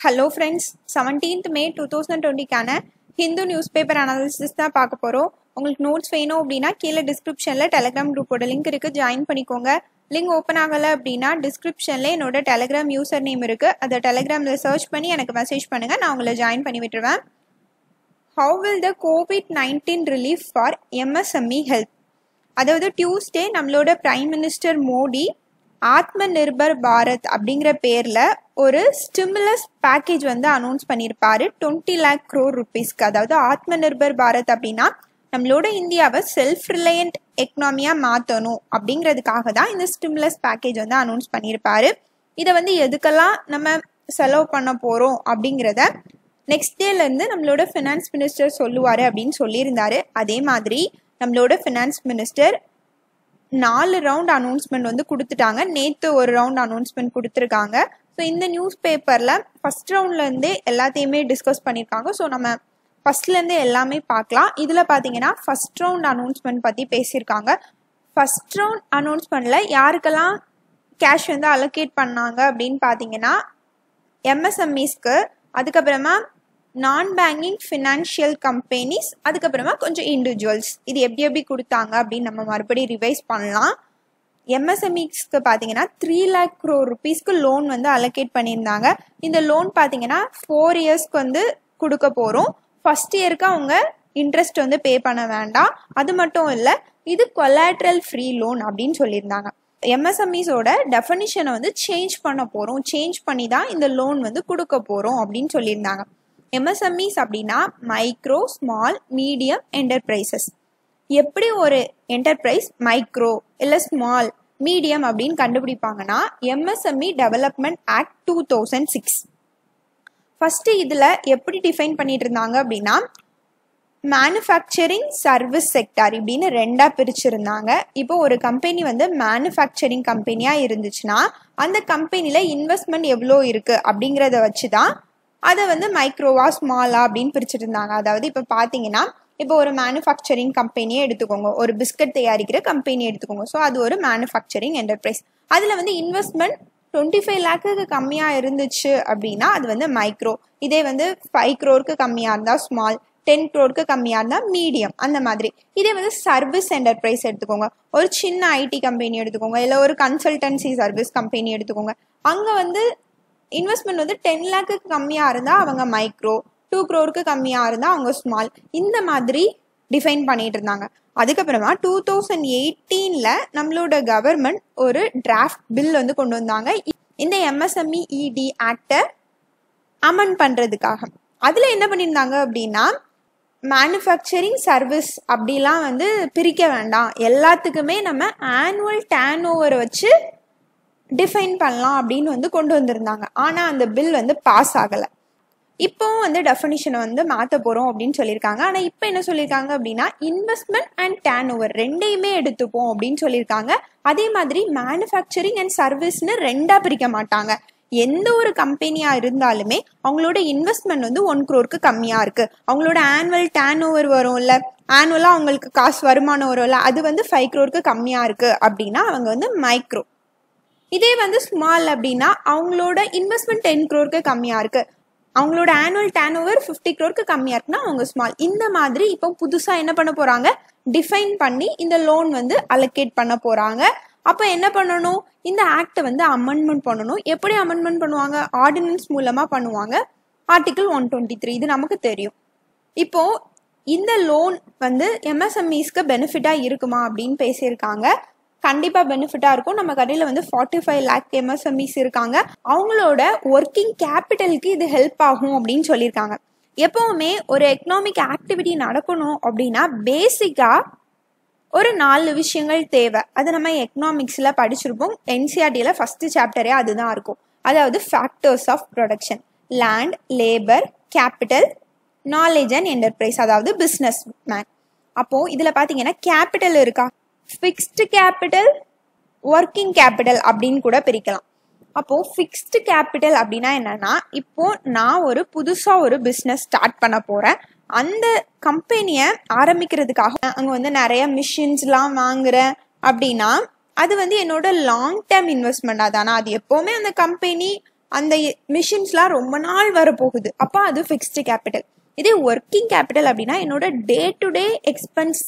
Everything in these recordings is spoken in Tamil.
Hello friends seventeenth May two thousand டுவெண்ட்டிக்கான Hindu news paper analysis தான் பார்க்க போகிறோம் உங்களுக்கு நோட்ஸ் வேணும் அப்படின்னா கீழே டிஸ்கிரிப்ஷனில் டெலிகிராம் குரூப்போட லிங்க் இருக்குது ஜாயின் பண்ணிக்கோங்க. லிங்க் ஓப்பன் ஆகலை அப்படின்னா டிஸ்கிரிப்ஷனில் என்னோட டெலிகிராம் யூசர் நேம் இருக்குது அதை டெலிகிராமில் சர்ச் பண்ணி எனக்கு மெசேஜ் பண்ணுங்கள் நான் உங்களை ஜாயின் பண்ணி விட்டுருவேன். How will the COVID nineteen relief for MSME help அதாவது டியூஸ்டே நம்மளோட பிரைம் மினிஸ்டர் மோடி ஆத்ம நிர்பர் பாரத் அப்படிங்கிற பேரில் ஒரு ஸ்டிமுலஸ் பேக்கேஜ் வந்து அனௌன்ஸ் பண்ணியிருப்பாரு டுவெண்ட்டி லேக் க்ரோர் ருபீஸ்க்கு அதாவது ஆத்ம நிர்பர் பாரத் அப்படின்னா நம்மளோட இந்தியாவை செல்ஃப் ரிலையன்ட் எக்கனாமியாக மாற்றணும் அப்படிங்கிறதுக்காக தான் இந்த ஸ்டிமுலஸ் பேக்கேஜ் வந்து அனௌன்ஸ் பண்ணியிருப்பாரு இதை வந்து எதுக்கெல்லாம் நம்ம செலவு பண்ண போகிறோம் அப்படிங்கிறத நெக்ஸ்ட் டேலேருந்து நம்மளோட ஃபினான்ஸ் மினிஸ்டர் சொல்லுவார் அப்படின்னு சொல்லியிருந்தாரு. அதே மாதிரி நம்மளோட ஃபினான்ஸ் மினிஸ்டர் நாலு ரவுண்ட் அனௌன்ஸ்மெண்ட் வந்து கொடுத்துட்டாங்க. நேற்று ஒரு ரவுண்ட் அனௌன்ஸ்மெண்ட் கொடுத்துருக்காங்க. ஸோ இந்த நியூஸ் பேப்பரில் ஃபஸ்ட் ரவுண்ட்லேருந்தே எல்லாத்தையுமே டிஸ்கஸ் பண்ணியிருக்காங்க ஸோ நம்ம ஃபஸ்ட்லேருந்து எல்லாமே பார்க்கலாம். இதில் பார்த்தீங்கன்னா ஃபஸ்ட் ரவுண்ட் அனௌன்ஸ்மெண்ட் பற்றி பேசியிருக்காங்க. ஃபஸ்ட் ரவுண்ட் அனௌன்ஸ்மெண்ட்டில் யாருக்கெல்லாம் கேஷ் வந்து அலோகேட் பண்ணாங்க அப்படின்னு பார்த்தீங்கன்னா எம்எஸ்எம்இஸ்க்கு அதுக்கப்புறமா நான் பேங்கிங் ஃபினான்ஷியல் கம்பெனிஸ் அதுக்கப்புறமா கொஞ்சம் இண்டிவிஜுவல்ஸ் இது எப்படி எப்படி கொடுத்தாங்க அப்படின்னு நம்ம மறுபடியும் ரிவைஸ் பண்ணலாம். எம்எஸ்எம்இஸ்க்கு பார்த்தீங்கன்னா த்ரீ லேக் க்ரோ ருபீஸ்க்கு லோன் வந்து அலோகேட் பண்ணியிருந்தாங்க. இந்த லோன் பார்த்தீங்கன்னா ஃபோர் இயர்ஸ்க்கு வந்து கொடுக்க போகிறோம் ஃபஸ்ட் இயருக்கு அவங்க இன்ட்ரெஸ்ட் வந்து பே பண்ண வேண்டாம். அது மட்டும் இல்லை இது கொலாட்ரல் ஃப்ரீ லோன் அப்படின்னு சொல்லியிருந்தாங்க. எம்எஸ்எம்இஸோட டெஃபனிஷனை வந்து சேஞ்ச் பண்ண போகிறோம் சேஞ்ச் பண்ணி தான் இந்த லோன் வந்து கொடுக்க போகிறோம் அப்படின்னு சொல்லியிருந்தாங்க. எம்எஸ்எம்இஸ் அப்படின்னா மைக்ரோ ஸ்மால் மீடியம் என்டர்பிரைசஸ் எப்படி ஒரு என்டர்பிரைஸ் மைக்ரோ இல்லை ஸ்மால் மீடியம் அப்படின்னு கண்டுபிடிப்பாங்கன்னா MSME development act two thousand six first இதில் எப்படி டிஃபைன் பண்ணிட்டு இருந்தாங்க அப்படின்னா மேனுஃபேக்சரிங் சர்வீஸ் செக்டார் இப்படின்னு ரெண்டாக பிரிச்சிருந்தாங்க. இப்போ ஒரு கம்பெனி வந்து மேனுஃபேக்சரிங் கம்பெனியாக இருந்துச்சுன்னா அந்த கம்பெனியில் இன்வெஸ்ட்மெண்ட் எவ்வளோ இருக்குது அப்படிங்கிறத வச்சு தான் அதை வந்து மைக்ரோவா ஸ்மாலா அப்படின்னு பிரிச்சுட்டு இருந்தாங்க அதாவது இப்போ பார்த்தீங்கன்னா இப்போ ஒரு மேனுஃபேக்சரிங் கம்பெனியே எடுத்துக்கோங்க. ஒரு பிஸ்கட் தயாரிக்கிற கம்பெனி எடுத்துக்கோங்க. ஸோ அது ஒரு மேனுஃபேக்சரிங் என்டர்பிரைஸ் அதில் வந்து இன்வெஸ்ட்மெண்ட் டுவெண்ட்டி ஃபைவ் லேக்குக்கு கம்மியாக இருந்துச்சு அப்படின்னா அது வந்து மைக்ரோ இதே வந்து ஃபைவ் க்ரோருக்கு கம்மியாக இருந்தால் ஸ்மால் டென் க்ரோருக்கு கம்மியாக இருந்தால் மீடியம் அந்த மாதிரி. இதே வந்து சர்வீஸ் என்டர்பிரைஸ் எடுத்துக்கோங்க. ஒரு சின்ன ஐடி கம்பெனி எடுத்துக்கோங்க. இல்லை ஒரு கன்சல்டன்சி சர்வீஸ் கம்பெனி எடுத்துக்கோங்க. அங்கே வந்து இன்வெஸ்ட்மெண்ட் வந்து டென் லேக்குக்கு கம்மியாக இருந்தால் அவங்க மைக்ரோ டூ க்ரோருக்கு கம்மியாக இருந்தால் அவங்க ஸ்மால் இந்த மாதிரி டிஃபைன் பண்ணிட்டு இருந்தாங்க. அதுக்கப்புறமா டூ தௌசண்ட் எயிட்டீனில் நம்மளோட கவர்மெண்ட் ஒரு டிராஃப்ட் பில் வந்து கொண்டு வந்தாங்க. இந்த எம்எஸ்எம்இ இடி ஆக்டை அமன் பண்ணுறதுக்காக அதில் என்ன பண்ணியிருந்தாங்க அப்படின்னா மேனுஃபேக்சரிங் சர்வீஸ் அப்படிலாம் வந்து பிரிக்க வேண்டாம். எல்லாத்துக்குமே நம்ம ஆனுவல் டேன் ஓவரை வச்சு டிஃபைன் பண்ணலாம் அப்படின்னு வந்து கொண்டு வந்திருந்தாங்க. ஆனால் அந்த பில் வந்து பாஸ் ஆகலை. இப்போவும் வந்து டெஃபனிஷனை வந்து மாற்ற போகிறோம் அப்படின்னு சொல்லியிருக்காங்க. ஆனால் இப்போ என்ன சொல்லியிருக்காங்க அப்படின்னா இன்வெஸ்ட்மெண்ட் அண்ட் டேன் ஓவர் ரெண்டையுமே எடுத்துப்போம் அப்படின்னு சொல்லியிருக்காங்க. அதே மாதிரி மேனுஃபேக்சரிங் அண்ட் சர்வீஸ்னு ரெண்டாக பிரிக்க மாட்டாங்க. எந்த ஒரு கம்பெனியாக இருந்தாலுமே அவங்களோட இன்வெஸ்ட்மெண்ட் வந்து ஒன் க்ரோருக்கு கம்மியாக இருக்குது அவங்களோட ஆனுவல் டேன் ஓவர் வரும்ல ஆனுவலாக அவங்களுக்கு காசு வருமானம் வரும்ல அது வந்து ஃபைவ் க்ரோருக்கு கம்மியாக இருக்குது அப்படின்னா அவங்க வந்து மைக்ரோ இதே வந்து ஸ்மால் அப்படின்னா அவங்களோட இன்வெஸ்ட்மெண்ட் டென் க்ரோருக்கு கம்மியாக இருக்குது அவங்களோட ஆனுவல் டேன் ஓவர் ஃபிஃப்டி க்ரோருக்கு கம்மியாக இருக்குன்னா அவங்க ஸ்மால் இந்த மாதிரி இப்போ புதுசாக என்ன பண்ண போகிறாங்க டிஃபைன் பண்ணி இந்த லோன் வந்து அலோகேட் பண்ண போகிறாங்க அப்போ என்ன பண்ணணும்? இந்த ஆக்டை வந்து அமெண்ட்மெண்ட் பண்ணணும். எப்படி அமெண்ட்மெண்ட் பண்ணுவாங்க? ஆர்டினன்ஸ் மூலமாக பண்ணுவாங்க. ஆர்டிகிள் ஒன் டுவெண்ட்டி த்ரீ இது நமக்கு தெரியும். இப்போது இந்த லோன் வந்து எம்எஸ்எம்இஸ்க்கு பெனிஃபிட்டாக இருக்குமா அப்படின்னு பேசியிருக்காங்க. கண்டிப்பாக பெனிஃபிட்டாக இருக்கும். நம்ம கடையில் வந்து ஃபார்ட்டி ஃபைவ் லேக் எம்எஸ்எம்இஸ் இருக்காங்க. அவங்களோட ஒர்க்கிங் கேபிட்டலுக்கு இது ஹெல்ப் ஆகும் அப்படின்னு சொல்லியிருக்காங்க. எப்போவுமே ஒரு எக்கனாமிக் ஆக்டிவிட்டி நடக்கணும் அப்படின்னா பேசிக்காக ஒரு நாலு விஷயங்கள் தேவை. அது நம்ம எக்கனாமிக்ஸில் படிச்சிருப்போம். என்சிஆர்டியில் ஃபஸ்ட்டு சாப்டரே அதுதான் இருக்கும். அதாவது factors of production land labour capital knowledge and enterprise அதாவது பிஸ்னஸ் மேன் அப்போது இதில் பார்த்தீங்கன்னா கேபிட்டல் இருக்கா? ஃபிக்ஸ்டு கேபிட்டல் ஒர்க்கிங் கேபிட்டல் அப்படின்னு கூட பிரிக்கலாம். அப்போது ஃபிக்ஸ்டு கேபிட்டல் அப்படின்னா என்னன்னா இப்போ நான் ஒரு புதுசாக ஒரு பிஸ்னஸ் ஸ்டார்ட் பண்ண போகிறேன் அந்த கம்பெனியை ஆரம்பிக்கிறதுக்காக அங்கே வந்து நிறைய மிஷின்ஸ்லாம் வாங்குறேன் அப்படின்னா அது வந்து என்னோட லாங் டேர்ம் இன்வெஸ்ட்மெண்ட் அதானா அது எப்போவுமே அந்த கம்பெனி அந்த மிஷின்ஸ்லாம் ரொம்ப நாள் வரப்போகுது அப்போ அது ஃபிக்ஸ்டு கேபிட்டல் இதே ஒர்க்கிங் கேபிட்டல் அப்படின்னா என்னோட டே டு டே எக்ஸ்பென்ஸ்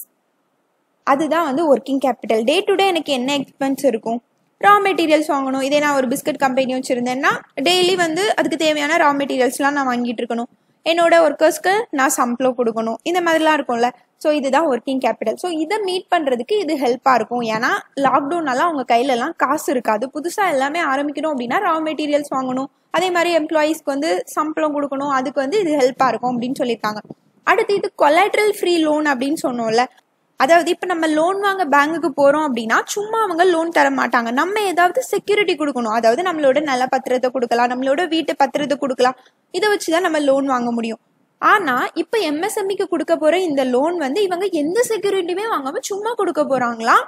அதுதான் வந்து working capital day to day எனக்கு என்ன எக்ஸ்பென்ஸ் இருக்கும்? ரா மெட்டீரியல்ஸ் வாங்கணும். இதே நான் ஒரு பிஸ்கட் கம்பெனி வச்சுருந்தேன்னா டெய்லி வந்து அதுக்கு தேவையான ரா மெட்டீரியல்ஸ்லாம் நான் வாங்கிட்டு இருக்கணும். என்னோட ஒர்க்கர்ஸ்க்கு நான் சம்பளம் கொடுக்கணும். இந்த மாதிரிலாம் இருக்கும்ல. ஸோ இதுதான் ஒர்க்கிங் கேபிட்டல் ஸோ இதை மீட் பண்ணுறதுக்கு இது ஹெல்ப்பாக இருக்கும். ஏன்னா லாக்டவுனால அவங்க கையிலலாம் காசு இருக்காது. புதுசாக எல்லாமே ஆரம்பிக்கணும் அப்படின்னா ரா மெட்டீரியல்ஸ் வாங்கணும். அதே மாதிரி எம்ப்ளாயீஸ்க்கு வந்து சம்பளம் கொடுக்கணும். அதுக்கு வந்து இது ஹெல்ப்பாக இருக்கும் அப்படின்னு சொல்லியிருக்காங்க. அடுத்து இது கொலாட்ரல் ஃப்ரீ லோன் அப்படின்னு சொன்னோம்ல. அதாவது இப்போ நம்ம லோன் வாங்க பேங்குக்கு போகிறோம் அப்படின்னா சும்மா அவங்க லோன் தர மாட்டாங்க. நம்ம ஏதாவது செக்யூரிட்டி கொடுக்கணும். அதாவது நம்மளோட நல்ல பத்திரத்தை கொடுக்கலாம் நம்மளோட வீட்டு பத்திரத்தை கொடுக்கலாம். இதை வச்சு தான் நம்ம லோன் வாங்க முடியும். ஆனால் இப்போ எம்எஸ்எம்இக்கு கொடுக்க போகிற இந்த லோன் வந்து இவங்க எந்த செக்யூரிட்டியுமே வாங்காமல் சும்மா கொடுக்க போகிறாங்களா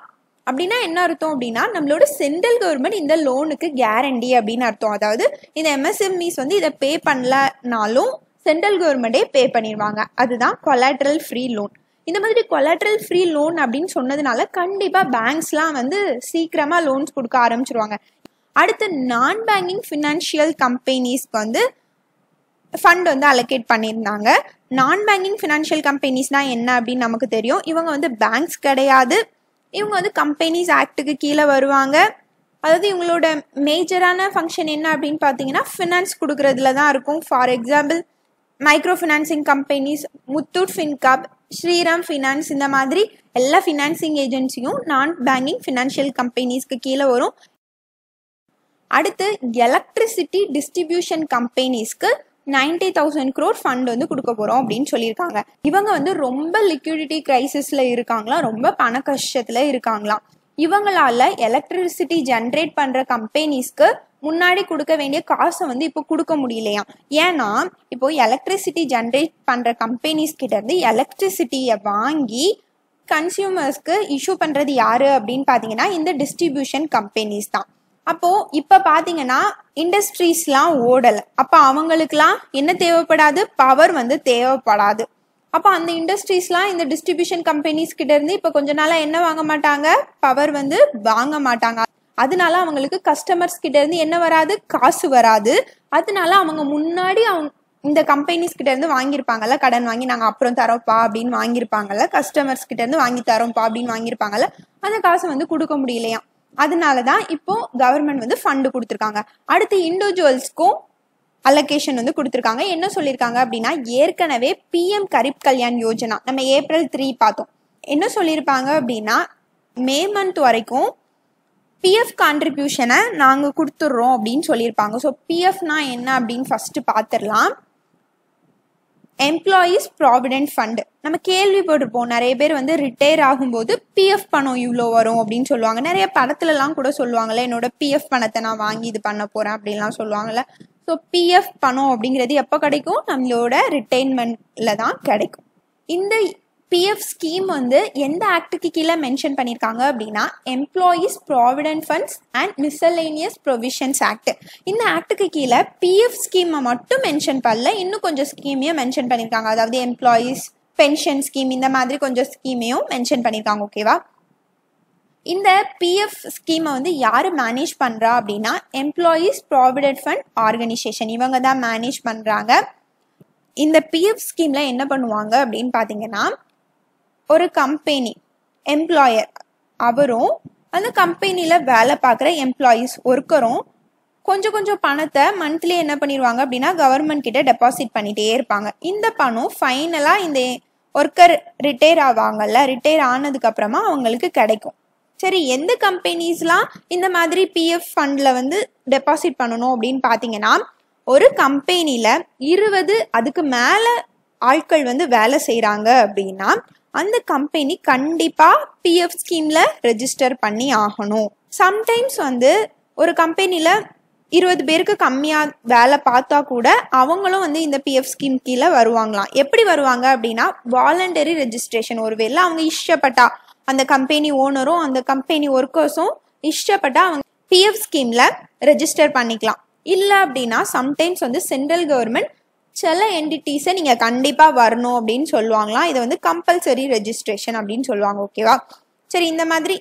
அப்படின்னா என்ன அர்த்தம் அப்படின்னா நம்மளோட சென்ட்ரல் கவர்மெண்ட் இந்த லோனுக்கு கேரண்டி அப்படின்னு அர்த்தம். அதாவது இந்த எம்எஸ்எம்இஸ் வந்து இதை பே பண்ணலனாலும் சென்ட்ரல் கவர்மெண்டே பே பண்ணிடுவாங்க. அதுதான் கொலாட்ரல் ஃப்ரீ லோன் இந்த மாதிரி கொலாட்ரல் ஃப்ரீ லோன் அப்படின்னு சொன்னதுனால கண்டிப்பாக பேங்க்ஸ்லாம் வந்து சீக்கிரமாக லோன்ஸ் கொடுக்க ஆரம்பிச்சிருவாங்க. அடுத்து நான் பேங்கிங் ஃபினான்ஷியல் கம்பெனிஸ்க்கு வந்து ஃபண்ட் வந்து அலோகேட் பண்ணியிருந்தாங்க. நான் பேங்கிங் ஃபினான்ஷியல் கம்பெனிஸ்னால் என்ன அப்படின்னு நமக்கு தெரியும். இவங்க வந்து பேங்க்ஸ் கிடையாது. இவங்க வந்து கம்பெனிஸ் ஆக்டுக்கு கீழே வருவாங்க. அதாவது இவங்களோட மேஜரான ஃபங்க்ஷன் என்ன அப்படின்னு பார்த்தீங்கன்னா ஃபினான்ஸ் கொடுக்குறதுல தான் இருக்கும். For example micro financing companies Muthoot Fincorp Shriram finance இந்த மாதிரி எல்லா ஃபினான்சிங் ஏஜென்சியும் நான் பேங்கிங் ஃபினான்ஷியல் கம்பெனிஸ்க்கு கீழே வரும். அடுத்து எலக்ட்ரிசிட்டி டிஸ்ட்ரிபியூஷன் கம்பெனிஸ்க்கு நைன்டி தௌசண்ட் க்ரோர் ஃபண்ட் வந்து கொடுக்க போகிறோம் அப்படின்னு சொல்லியிருக்காங்க. இவங்க வந்து ரொம்ப லிக்விடிட்டி கிரைசிஸில் இருக்காங்களாம் ரொம்ப பண கஷ்டத்தில் இருக்காங்களாம். இவங்களால எலக்ட்ரிசிட்டி ஜென்ரேட் பண்ணுற கம்பெனிஸ்க்கு முன்னாடி கொடுக்க வேண்டிய காசை வந்து இப்போ கொடுக்க முடியலையாம் ஏன்னா இப்போ எலக்ட்ரிசிட்டி ஜென்ரேட் பண்ணுற கம்பெனிஸ் கிட்ட இருந்து எலக்ட்ரிசிட்டியை வாங்கி கன்சியூமர்ஸ்க்கு இஷ்யூ பண்ணுறது யாரு அப்படின்னு பார்த்தீங்கன்னா இந்த டிஸ்ட்ரிபியூஷன் கம்பெனிஸ் தான். அப்போ இப்போ பார்த்தீங்கன்னா இண்டஸ்ட்ரீஸ்லாம் ஓடலை. அப்போ அவங்களுக்குலாம் என்ன தேவைப்படாது? பவர் வந்து தேவைப்படாது. அப்போ அந்த இண்டஸ்ட்ரீஸ்லாம் இந்த டிஸ்ட்ரிபியூஷன் கம்பெனிஸ் கிட்ட இருந்து இப்போ கொஞ்ச நாளாக என்ன வாங்க மாட்டாங்க? பவர் வந்து வாங்க மாட்டாங்க. அதனால அவங்களுக்கு கஸ்டமர்ஸ் கிட்ட இருந்து என்ன வராது? காசு வராது. அதனால அவங்க முன்னாடி அவங்க இந்த கம்பெனிஸ் கிட்ட இருந்து வாங்கியிருப்பாங்கல்ல கடன் வாங்கி நாங்கள் அப்புறம் தரோம்ப்பா அப்படின்னு வாங்கியிருப்பாங்கல்ல கஸ்டமர்ஸ் கிட்ட இருந்து வாங்கி தரோம்ப்பா அப்படின்னு வாங்கியிருப்பாங்கல்ல அந்த காசை வந்து கொடுக்க முடியலையா? அதனால தான் இப்போ கவர்மெண்ட் வந்து ஃபண்டு கொடுத்துருக்காங்க. அடுத்து இண்டிவிஜுவல்ஸ்க்கும் அலோகேஷன் வந்து கொடுத்துருக்காங்க. என்ன சொல்லியிருக்காங்க அப்படின்னா ஏற்கனவே பிஎம் கரீப் கல்யாண் யோஜனா நம்ம ஏப்ரல் த்ரீ பார்த்தோம். என்ன சொல்லியிருப்பாங்க அப்படின்னா மே மந்த் வரைக்கும் பிஎஃப் கான்ட்ரிபியூஷனை நாங்கள் கொடுத்துட்றோம் அப்படின்னு சொல்லியிருப்பாங்க ஸோ பிஎஃப்னா என்ன அப்படின்னு ஃபஸ்ட்டு பார்த்துடலாம் எம்ப்ளாயீஸ் ப்ராவிடென்ட் ஃபண்டு நம்ம கேள்விப்பட்டிருப்போம். நிறைய பேர் வந்து ரிட்டையர் ஆகும்போது பிஎஃப் பணம் இவ்வளோ வரும் அப்படின்னு சொல்லுவாங்க. நிறைய படத்துலலாம் கூட சொல்லுவாங்களே என்னோட பிஎஃப் பணத்தை நான் வாங்கி இது பண்ண போகிறேன் அப்படின்லாம் சொல்லுவாங்கல்ல. ஸோ பிஎஃப் பணம் அப்படிங்கிறது எப்போ கிடைக்கும்? நம்மளோட ரிட்டைன்மெண்ட்ல தான் கிடைக்கும். இந்த பிஎஃப் ஸ்கீம் வந்து எந்த ஆக்டுக்கு கீழே மென்ஷன் பண்ணியிருக்காங்க அப்படின்னா employees provident funds and miscellaneous provisions act இந்த ஆக்டுக்கு கீழே பிஎஃப் ஸ்கீமை மட்டும் மென்ஷன் பண்ணல இன்னும் கொஞ்சம் ஸ்கீமையும் மென்ஷன் பண்ணியிருக்காங்க அதாவது எம்ப்ளாயீஸ் பென்ஷன் ஸ்கீம் இந்த மாதிரி கொஞ்சம் ஸ்கீமையும் மென்ஷன் பண்ணியிருக்காங்க ஓகேவா இந்த பிஎஃப் ஸ்கீமை வந்து யார் மேனேஜ் பண்ணுறா அப்படின்னா எம்ப்ளாயீஸ் ப்ராவிடென்ட் ஃபண்ட் ஆர்கனைசேஷன் இவங்க தான் மேனேஜ் பண்ணுறாங்க இந்த பிஎஃப் ஸ்கீமில் என்ன பண்ணுவாங்க அப்படின்னு பார்த்தீங்கன்னா ஒரு கம்பெனி எம்ப்ளாயர் அவரும் அந்த கம்பெனியில் வேலை பார்க்குற எம்ப்ளாயீஸ் ஒர்க்கரும் கொஞ்சம் கொஞ்சம் பணத்தை மந்த்லி என்ன பண்ணிடுவாங்க அப்படின்னா கவர்மெண்ட் கிட்ட டெபாசிட் பண்ணிட்டே இருப்பாங்க. இந்த பணம் ஃபைனலாக இந்த ஒர்க்கர் ரிட்டையர் ஆவாங்கல்ல ரிட்டையர் ஆனதுக்கு அப்புறமா அவங்களுக்கு கிடைக்கும். சரி எந்த கம்பெனிஸ்லாம் இந்த மாதிரி பிஎஃப் ஃபண்டில் வந்து டெபாசிட் பண்ணணும் அப்படின்னு பார்த்தீங்கன்னா ஒரு கம்பெனியில் இருபது அதுக்கு மேலே ஆட்கள் வந்து வேலை செய்கிறாங்க அப்படின்னா அந்த கம்பெனி கண்டிப்பாக பிஎஃப் ஸ்கீமில் ரெஜிஸ்டர் பண்ணி ஆகணும். சம்டைம்ஸ் வந்து ஒரு கம்பெனியில் இருபது பேருக்கு கம்மியாக வேலை பார்த்தா கூட அவங்களும் வந்து இந்த பிஎஃப் ஸ்கீம் கீழே வருவாங்களாம். எப்படி வருவாங்க அப்படின்னா வாலண்டரி ரெஜிஸ்ட்ரேஷன் ஒருவேளை அவங்க இஷ்டப்பட்டா அந்த கம்பெனி ஓனரும் அந்த கம்பெனி ஒர்க்கர்ஸும் இஷ்டப்பட்டா அவங்க பிஎஃப் ஸ்கீமில் ரெஜிஸ்டர் பண்ணிக்கலாம். இல்லை அப்படின்னா சம்டைம்ஸ் வந்து சென்ட்ரல் கவர்மெண்ட் சில என்டிட்டிஸை நீங்கள் கண்டிப்பாக வரணும் அப்படின்னு சொல்லுவாங்களாம். இதை வந்து கம்பல்சரி ரெஜிஸ்ட்ரேஷன் அப்படின்னு சொல்லுவாங்க ஓகேவா சரி இந்த மாதிரி.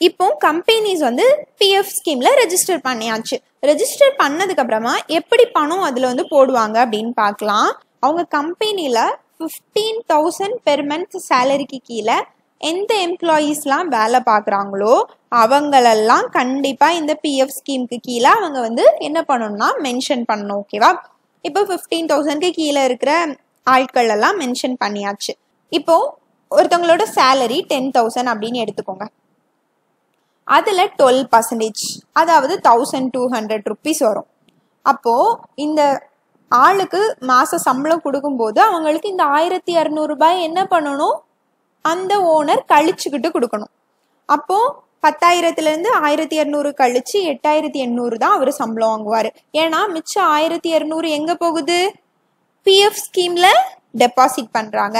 இப்போ கம்பெனிஸ் வந்து பிஎஃப் ஸ்கீமில் ரெஜிஸ்டர் பண்ணியாச்சு. ரெஜிஸ்டர் பண்ணதுக்கப்புறமா எப்படி பணம் அதில் வந்து போடுவாங்க அப்படின்னு பார்க்கலாம். அவங்க கம்பெனியில் ஃபிஃப்டீன் தௌசண்ட் பெர் மந்த் சேலரிக்கு கீழே எந்த எம்ப்ளாயீஸ்லாம் வேலை பார்க்குறாங்களோ அவங்களெல்லாம் கண்டிப்பாக இந்த பிஎஃப் ஸ்கீமுக்கு கீழே அவங்க வந்து என்ன பண்ணணும்னா மென்ஷன் பண்ணணும் ஓகேவா இப்போ ஃபிஃப்டீன் தௌசண்ட்க்கு கீழே இருக்கிற ஆட்கள் எல்லாம் மென்ஷன் பண்ணியாச்சு. இப்போ ஒருத்தவங்களோட சேலரி டென் தௌசண்ட் அப்படின்னு எடுத்துக்கோங்க. அதில் டுவெல் பர்சன்டேஜ் அதாவது தௌசண்ட் டூ ஹண்ட்ரட் ருப்பீஸ் வரும். அப்போது இந்த ஆளுக்கு மாத சம்பளம் கொடுக்கும்போது அவங்களுக்கு இந்த ஆயிரத்தி இரநூறுபாய் என்ன பண்ணணும்? அந்த ஓனர் கழிச்சுக்கிட்டு கொடுக்கணும். அப்போது பத்தாயிரத்துலேருந்து ஆயிரத்தி இரநூறு கழிச்சு எட்டாயிரத்தி எண்ணூறு தான் அவர் சம்பளம் வாங்குவார். ஏன்னா மிச்சம் ஆயிரத்தி இரநூறு எங்கே போகுது? பிஎஃப் ஸ்கீமில் டெபாசிட் பண்ணுறாங்க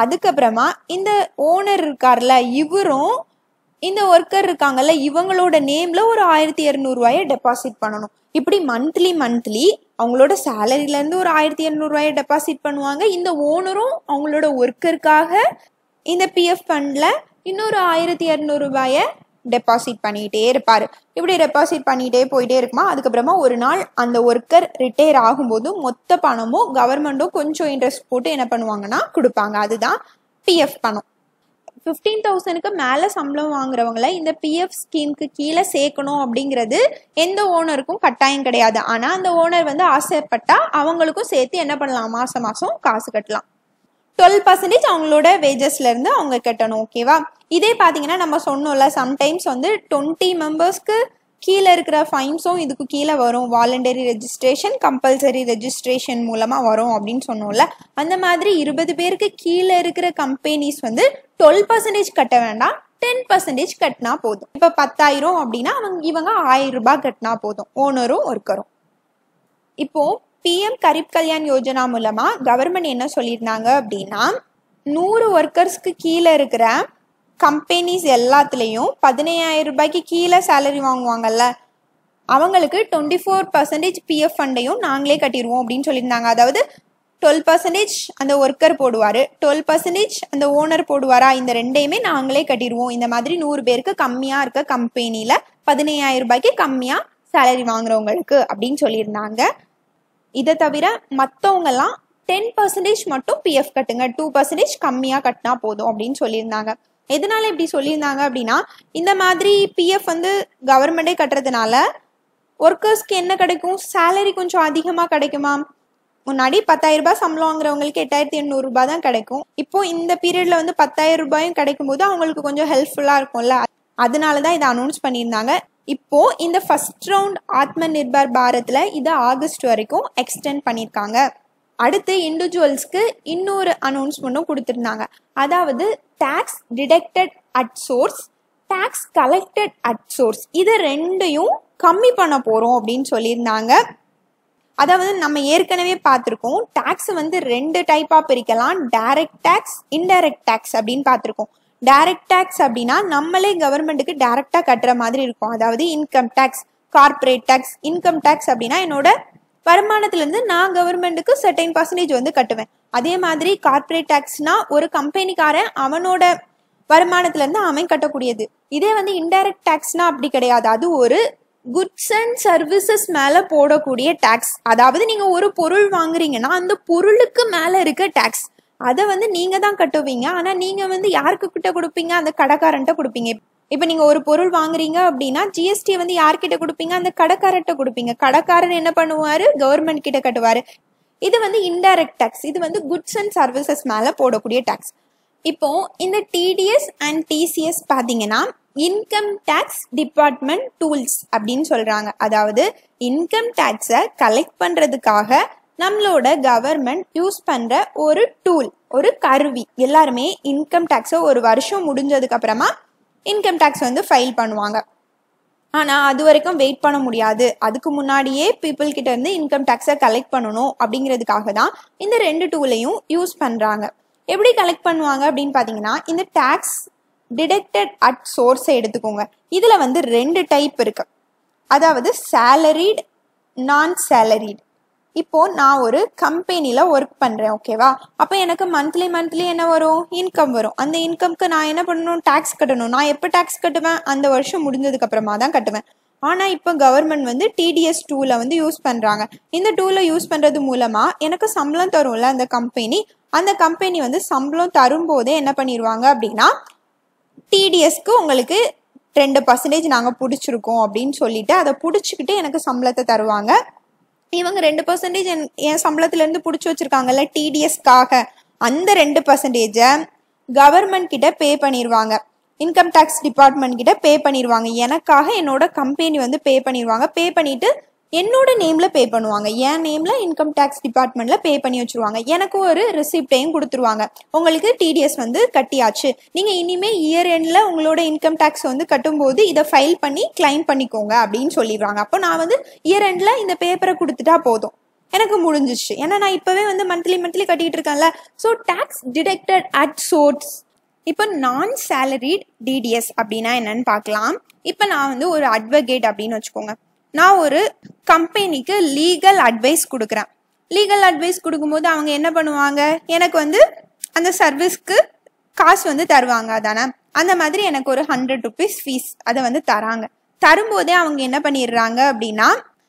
அதுக்கப்புறமா இந்த ஓனர் இருக்கார்ல இவரும் இந்த ஒர்க்கர் இருக்காங்கல்ல இவங்களோட நேம்ல ஒரு ஆயிரத்தி இரநூறுவாயை டெபாசிட் பண்ணணும். இப்படி மந்த்லி மந்த்லி அவங்களோட சேலரியிலேருந்து ஒரு ஆயிரத்தி இரநூறுவாயை டெபாசிட் பண்ணுவாங்க. இந்த ஓனரும் அவங்களோட ஒர்க்கருக்காக இந்த பிஎஃப் ஃபண்டில் இன்னொரு ஆயிரத்தி இரநூறுபாயை டெபாசிட் பண்ணிகிட்டே இருப்பார். இப்படி டெபாசிட் பண்ணிகிட்டே போயிட்டே இருக்குமா? அதுக்கப்புறமா ஒரு நாள் அந்த ஒர்க்கர் ரிட்டையர் ஆகும்போது மொத்த பணமும் கவர்மெண்ட்டும் கொஞ்சம் இன்ட்ரெஸ்ட் போட்டு என்ன பண்ணுவாங்கன்னா கொடுப்பாங்க. அதுதான் பிஎஃப் பணம். ஃபிஃப்டீன் தௌசண்ட்க்கு மேலே சம்பளம் வாங்குறவங்கள இந்த பிஎஃப் ஸ்கீமுக்கு கீழே சேர்க்கணும் அப்படிங்கிறது எந்த ஓனருக்கும் கட்டாயம் கிடையாது. ஆனால் அந்த ஓனர் வந்து ஆசைப்பட்டா அவங்களுக்கும் சேர்த்து என்ன பண்ணலாம்? மாதம் மாதம் காசு கட்டலாம். டுவெல் பர்சன்டேஜ் அவங்களோட வேஜஸ்ல இருந்து அவங்க கட்டணும் ஓகேவா இதே பார்த்தீங்கன்னா நம்ம சொன்னோம்ல சம்டைம்ஸ் வந்து டுவெண்ட்டி மெம்பர்ஸ்க்கு கீழே இருக்கிற ஃபைன்ஸும் இதுக்கு கீழே வரும். வாலண்டரி ரெஜிஸ்ட்ரேஷன் கம்பல்சரி ரெஜிஸ்ட்ரேஷன் மூலமாக வரும் அப்படின்னு சொன்னோம்ல. அந்த மாதிரி இருபது பேருக்கு கீழே இருக்கிற கம்பெனிஸ் வந்து டுவெல் பர்சன்டேஜ் கட்ட வேண்டாம். டென் பர்சன்டேஜ் கட்டினா போதும். இப்போ பத்தாயிரம் அப்படின்னா அவங்க இவங்க ஆயிரம் ரூபாய் கட்டினா போதும். ஓனரும் ஒர்க்கரும் இப்போ பிஎம் கரீப் கல்யாண் யோஜனா மூலமாக கவர்மெண்ட் என்ன சொல்லியிருந்தாங்க அப்படின்னா நூறு ஒர்க்கர்ஸ்க்கு கீழே இருக்கிற கம்பெனிஸ் எல்லாத்துலேயும் பதினையாயிரம் ரூபாய்க்கு கீழே சேலரி வாங்குவாங்கல்ல அவங்களுக்கு டுவெண்ட்டி ஃபோர் பர்சன்டேஜ் பிஎஃப் ஃபண்டையும் நாங்களே கட்டிடுவோம் அப்படின்னு சொல்லியிருந்தாங்க. அதாவது டுவெல் பர்சன்டேஜ் அந்த ஒர்க்கர் போடுவார் டுவெல் பர்சன்டேஜ் அந்த ஓனர் போடுவாரா இந்த ரெண்டையுமே நாங்களே கட்டிடுவோம். இந்த மாதிரி நூறு பேருக்கு கம்மியாக இருக்க கம்பெனியில் பதினையாயிரம் ரூபாய்க்கு கம்மியாக சேலரி வாங்குறவங்களுக்கு அப்படின்னு சொல்லியிருந்தாங்க. இதை தவிர மற்றவங்கெல்லாம் டென் பர்சன்டேஜ் மட்டும் பிஎஃப் கட்டுங்க. டூ பர்சன்டேஜ் கம்மியாக கட்டினா போதும் அப்படின்னு சொல்லியிருந்தாங்க. எதனால இப்படி சொல்லியிருந்தாங்க அப்படின்னா இந்த மாதிரி பிஎஃப் வந்து கவர்மெண்டே கட்டுறதுனால ஒர்க்கர்ஸ்க்கு என்ன கிடைக்கும்? சேலரி கொஞ்சம் அதிகமாக கிடைக்குமா? முன்னாடி பத்தாயிரம் ரூபாய் சம்பளம் வாங்குறவங்களுக்கு எட்டாயிரத்தி எண்ணூறு ரூபாய் தான் கிடைக்கும். இப்போ இந்த பீரியட்ல வந்து பத்தாயிரம் ரூபாயும் கிடைக்கும் போது அவங்களுக்கு கொஞ்சம் ஹெல்ப்ஃபுல்லாக இருக்கும்ல. அதனால தான் இதை அனௌன்ஸ் பண்ணியிருந்தாங்க. இப்போ இந்த ஃபர்ஸ்ட் ரவுண்ட் ஆத்ம நிர்பர் பாரத்ல இதை ஆகஸ்ட் வரைக்கும் எக்ஸ்டெண்ட் பண்ணியிருக்காங்க. அடுத்து இண்டிவிஜுவல்ஸ்க்கு இன்னொரு அனௌன்ஸ்மெண்ட்டும் கொடுத்துருந்தாங்க. அதாவது tax deducted at source tax collected at source இதை ரெண்டையும் கம்மி பண்ண போகிறோம் அப்படின்னு சொல்லியிருந்தாங்க. அதாவது நம்ம ஏற்கனவே பார்த்துருக்கோம் டேக்ஸ் வந்து ரெண்டு டைப்பாக பிரிக்கலாம் டைரக்ட் டேக்ஸ் இன்டைரக்ட் டேக்ஸ் அப்படின்னு பார்த்துருக்கோம். டைரக்ட் டேக்ஸ் அப்படின்னா நம்மளே கவர்மெண்ட்டுக்கு டைரக்டாக கட்டுற மாதிரி இருக்கும். அதாவது income tax corporate tax income tax அப்படின்னா என்னோட வருமானத்துலேருந்து நான் கவர்மெண்ட்டுக்கு செர்டைன் பர்சன்டேஜ் வந்து கட்டுவேன். அதே மாதிரி கார்பரேட் டேக்ஸ்னா ஒரு கம்பெனிக்காரன் அவனோட வருமானத்துலேருந்து அவன் கட்டக்கூடியது. இதே வந்து இன்டைரக்ட் டேக்ஸ்னா அப்படி கிடையாது. அது ஒரு குட்ஸ் அண்ட் சர்வீசஸ் மேலே போடக்கூடிய டேக்ஸ் அதாவது நீங்கள் ஒரு பொருள் வாங்குறீங்கன்னா அந்த பொருளுக்கு மேலே இருக்க டேக்ஸ் அதை வந்து நீங்கள் தான் கட்டுவீங்க. ஆனால் நீங்கள் வந்து யாருக்கு கிட்ட கொடுப்பீங்க? அந்த கடைக்காரன்ட்ட கொடுப்பீங்க. இப்போ நீங்கள் ஒரு பொருள் வாங்குறீங்க அப்படின்னா ஜிஎஸ்டி வந்து யார்கிட்ட கொடுப்பீங்க? அந்த கடைக்காரர்கிட்ட கொடுப்பீங்க. கடைக்காரன் என்ன பண்ணுவார்? கவர்மெண்ட் கிட்ட கட்டுவார். இது வந்து இன்டைரக்ட் டேக்ஸ் இது வந்து குட்ஸ் அண்ட் சர்வீசஸ் மேலே போடக்கூடிய டேக்ஸ் இப்போ இந்த டிடிஎஸ் அண்ட் டிசிஎஸ் பார்த்தீங்கன்னா இன்கம் டேக்ஸ் டிபார்ட்மெண்ட் டூல்ஸ் அப்படின்னு சொல்றாங்க. அதாவது இன்கம் டேக்ஸை கலெக்ட் பண்றதுக்காக நம்மளோட கவர்மெண்ட் யூஸ் பண்ற ஒரு டூல் ஒரு கருவி. எல்லாருமே இன்கம் டேக்ஸை ஒரு வருஷம் முடிஞ்சதுக்கு அப்புறமா இன்கம் டேக்ஸ் வந்து ஃபைல் பண்ணுவாங்க. ஆனால் அது வரைக்கும் வெயிட் பண்ண முடியாது. அதுக்கு முன்னாடியே பீப்புள் கிட்ட இருந்து இன்கம் டேக்ஸை கலெக்ட் பண்ணணும் அப்படிங்கிறதுக்காக தான் இந்த ரெண்டு டூலையும் யூஸ் பண்ணுறாங்க எப்படி கலெக்ட் பண்ணுவாங்க அப்படின்னு பார்த்தீங்கன்னா இந்த டேக்ஸ் டிடெக்டட் அட் சோர்ஸை எடுத்துக்கோங்க. இதில் வந்து ரெண்டு டைப் இருக்கு. அதாவது சேலரிட் நான் சேலரிட் இப்போ நான் ஒரு கம்பெனியில் ஒர்க் பண்ணுறேன் ஓகேவா அப்போ எனக்கு மந்த்லி மந்த்லி என்ன வரும்? இன்கம் வரும். அந்த இன்கம்க்கு நான் என்ன பண்ணணும்? டேக்ஸ் கட்டணும். நான் எப்போ டேக்ஸ் கட்டுவேன்? அந்த வருஷம் முடிஞ்சதுக்கு அப்புறமா தான் கட்டுவேன். ஆனால் இப்போ கவர்மெண்ட் வந்து டிடிஎஸ் டூவில் வந்து யூஸ் பண்ணுறாங்க இந்த டூலை யூஸ் பண்ணுறது மூலமாக எனக்கு சம்பளம் தரும்ல அந்த கம்பெனி அந்த கம்பெனி வந்து சம்பளம் தரும்போதே என்ன பண்ணிடுவாங்க அப்படின்னா டிடிஎஸ்க்கு உங்களுக்கு ரெண்டு பர்சன்டேஜ் நாங்கள் பிடிச்சிருக்கோம் அப்படின்னு சொல்லிட்டு அதை பிடிச்சிக்கிட்டு எனக்கு சம்பளத்தை தருவாங்க. இவங்க ரெண்டு பர்சன்டேஜ் என் என் சம்பளத்துலேருந்து பிடிச்சி வச்சிருக்காங்கல்ல டிடிஎஸ்க்காக அந்த ரெண்டு பர்சன்டேஜை கவர்மெண்ட் கிட்ட பே பண்ணிடுவாங்க இன்கம் டேக்ஸ் டிபார்ட்மெண்ட் கிட்ட பே பண்ணிடுவாங்க எனக்காக என்னோட கம்பெனி வந்து பே பண்ணிடுவாங்க பே பண்ணிட்டு என்னோட நேமில் பே பண்ணுவாங்க. என் நேமில் இன்கம் டேக்ஸ் டிபார்ட்மெண்ட்டில் பே பண்ணி வச்சுருவாங்க. எனக்கும் ஒரு ரிசிப்டையும் கொடுத்துருவாங்க. உங்களுக்கு டிடிஎஸ் வந்து கட்டியாச்சு. நீங்கள் இனிமேல் இயர் எண்டில் உங்களோட இன்கம் டேக்ஸ் வந்து கட்டும்போது இதை ஃபைல் பண்ணி கிளைம் பண்ணிக்கோங்க அப்படின்னு சொல்லிடுவாங்க அப்போ நான் வந்து இயர் எண்டில் இந்த பேப்பரை கொடுத்துட்டா போதும். எனக்கு முடிஞ்சிச்சு ஏன்னா நான் இப்போவே வந்து மந்த்லி மந்த்லி கட்டிகிட்டு இருக்கேன்ல. So tax deducted at source இப்போ நான் சேலரிட் டிடிஎஸ் அப்படின்னா என்னன்னு பார்க்கலாம். இப்போ நான் வந்து ஒரு அட்வொகேட் அப்படின்னு வச்சுக்கோங்க. நான் ஒரு கம்பெனிக்கு லீகல் அட்வைஸ் கொடுக்குறேன். லீகல் அட்வைஸ் கொடுக்கும்போது அவங்க என்ன பண்ணுவாங்க? எனக்கு வந்து அந்த சர்வீஸ்க்கு காசு வந்து தருவாங்க அதானே? அந்த மாதிரி எனக்கு ஒரு ஹண்ட்ரட் ருபீஸ் ஃபீஸ் அதை வந்து தராங்க. தரும்போதே அவங்க என்ன பண்ணிடுறாங்க அப்படின்னா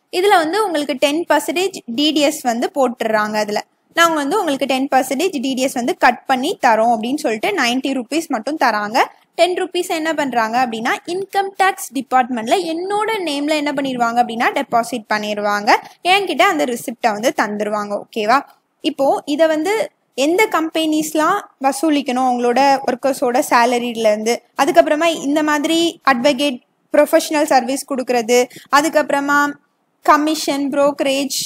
இதில் வந்து உங்களுக்கு டென் பர்சன்டேஜ் டிடிஎஸ் வந்து போட்டுடுறாங்க அதில். நாங்கள் வந்து உங்களுக்கு டென் பர்சன்டேஜ் டிடிஎஸ் வந்து கட் பண்ணி தரோம் அப்படின்னு சொல்லிட்டு நைன்ட்டி ருபீஸ் மட்டும் தராங்க. டென் ருபீஸ் என்ன பண்ணுறாங்க அப்படின்னா இன்கம் டேக்ஸ் டிபார்ட்மெண்ட்ல என்னோட நேமில் என்ன பண்ணிடுவாங்க அப்படின்னா டெபாசிட் பண்ணிடுவாங்க. என்கிட்ட அந்த ரிசிப்டை வந்து தந்துடுவாங்க ஓகேவா இப்போ இதை வந்து எந்த கம்பெனிஸ்லாம் வசூலிக்கணும் அவங்களோட ஒர்க்கர்ஸோட சேலரியிலேருந்து அதுக்கப்புறமா இந்த மாதிரி அட்வொகேட் ப்ரொஃபஷனல் சர்வீஸ் கொடுக்கறது அதுக்கப்புறமா கமிஷன் ப்ரோக்கரேஜ்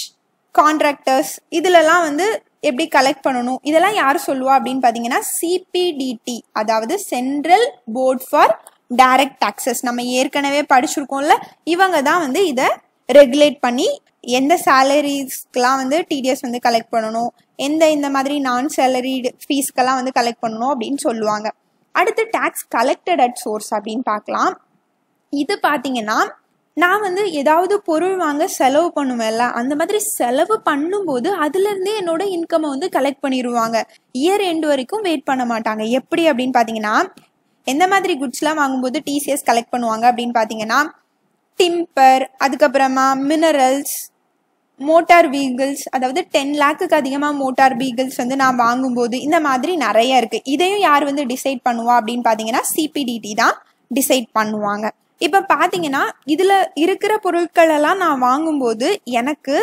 கான்ட்ராக்டர்ஸ் இதுலலாம் வந்து எப்படி கலெக்ட் பண்ணணும்? இதெல்லாம் யார் சொல்லுவா அப்படின்னு பார்த்தீங்கன்னா சிபிடிடி அதாவது central board for direct taxes நம்ம ஏற்கனவே படிச்சிருக்கோம்ல இவங்க தான் வந்து இதை ரெகுலேட் பண்ணி எந்த சேலரிஸ்க்கெலாம் வந்து டிடிஎஸ் வந்து கலெக்ட் பண்ணணும் எந்த இந்த மாதிரி நான் சேலரிடு ஃபீஸ்க்கெல்லாம் வந்து கலெக்ட் பண்ணணும் அப்படின்னு சொல்லுவாங்க. அடுத்து டேக்ஸ் கலெக்டட் அட் சோர்ஸ் அப்படின்னு பார்க்கலாம் இது பார்த்தீங்கன்னா நான் வந்து ஏதாவது பொருள் வாங்க செலவு பண்ணுவேன்ல அந்த மாதிரி செலவு பண்ணும்போது அதுலேருந்தே என்னோட இன்கம்மை வந்து கலெக்ட் பண்ணிடுவாங்க இயர் எண்டு வரைக்கும் வெயிட் பண்ண மாட்டாங்க. எப்படி அப்படின்னு பார்த்தீங்கன்னா எந்த மாதிரி குட்ஸ்லாம் வாங்கும்போது டிசிஎஸ் கலெக்ட் பண்ணுவாங்க அப்படின்னு பார்த்தீங்கன்னா டிம்பர் அதுக்கப்புறமா மினரல்ஸ் மோட்டார் வீகிள்ஸ் அதாவது டென் லேக்குக்கு அதிகமாக மோட்டார் வீகிள்ஸ் வந்து நான் வாங்கும்போது இந்த மாதிரி நிறைய இருக்குது இதையும் யார் வந்து டிசைட் பண்ணுவா அப்படின்னு பார்த்தீங்கன்னா சிபிடிடி தான் டிசைட் பண்ணுவாங்க. இப்போ பார்த்தீங்கன்னா இதில் இருக்கிற பொருட்கள் எல்லாம் நான் வாங்கும்போது எனக்கு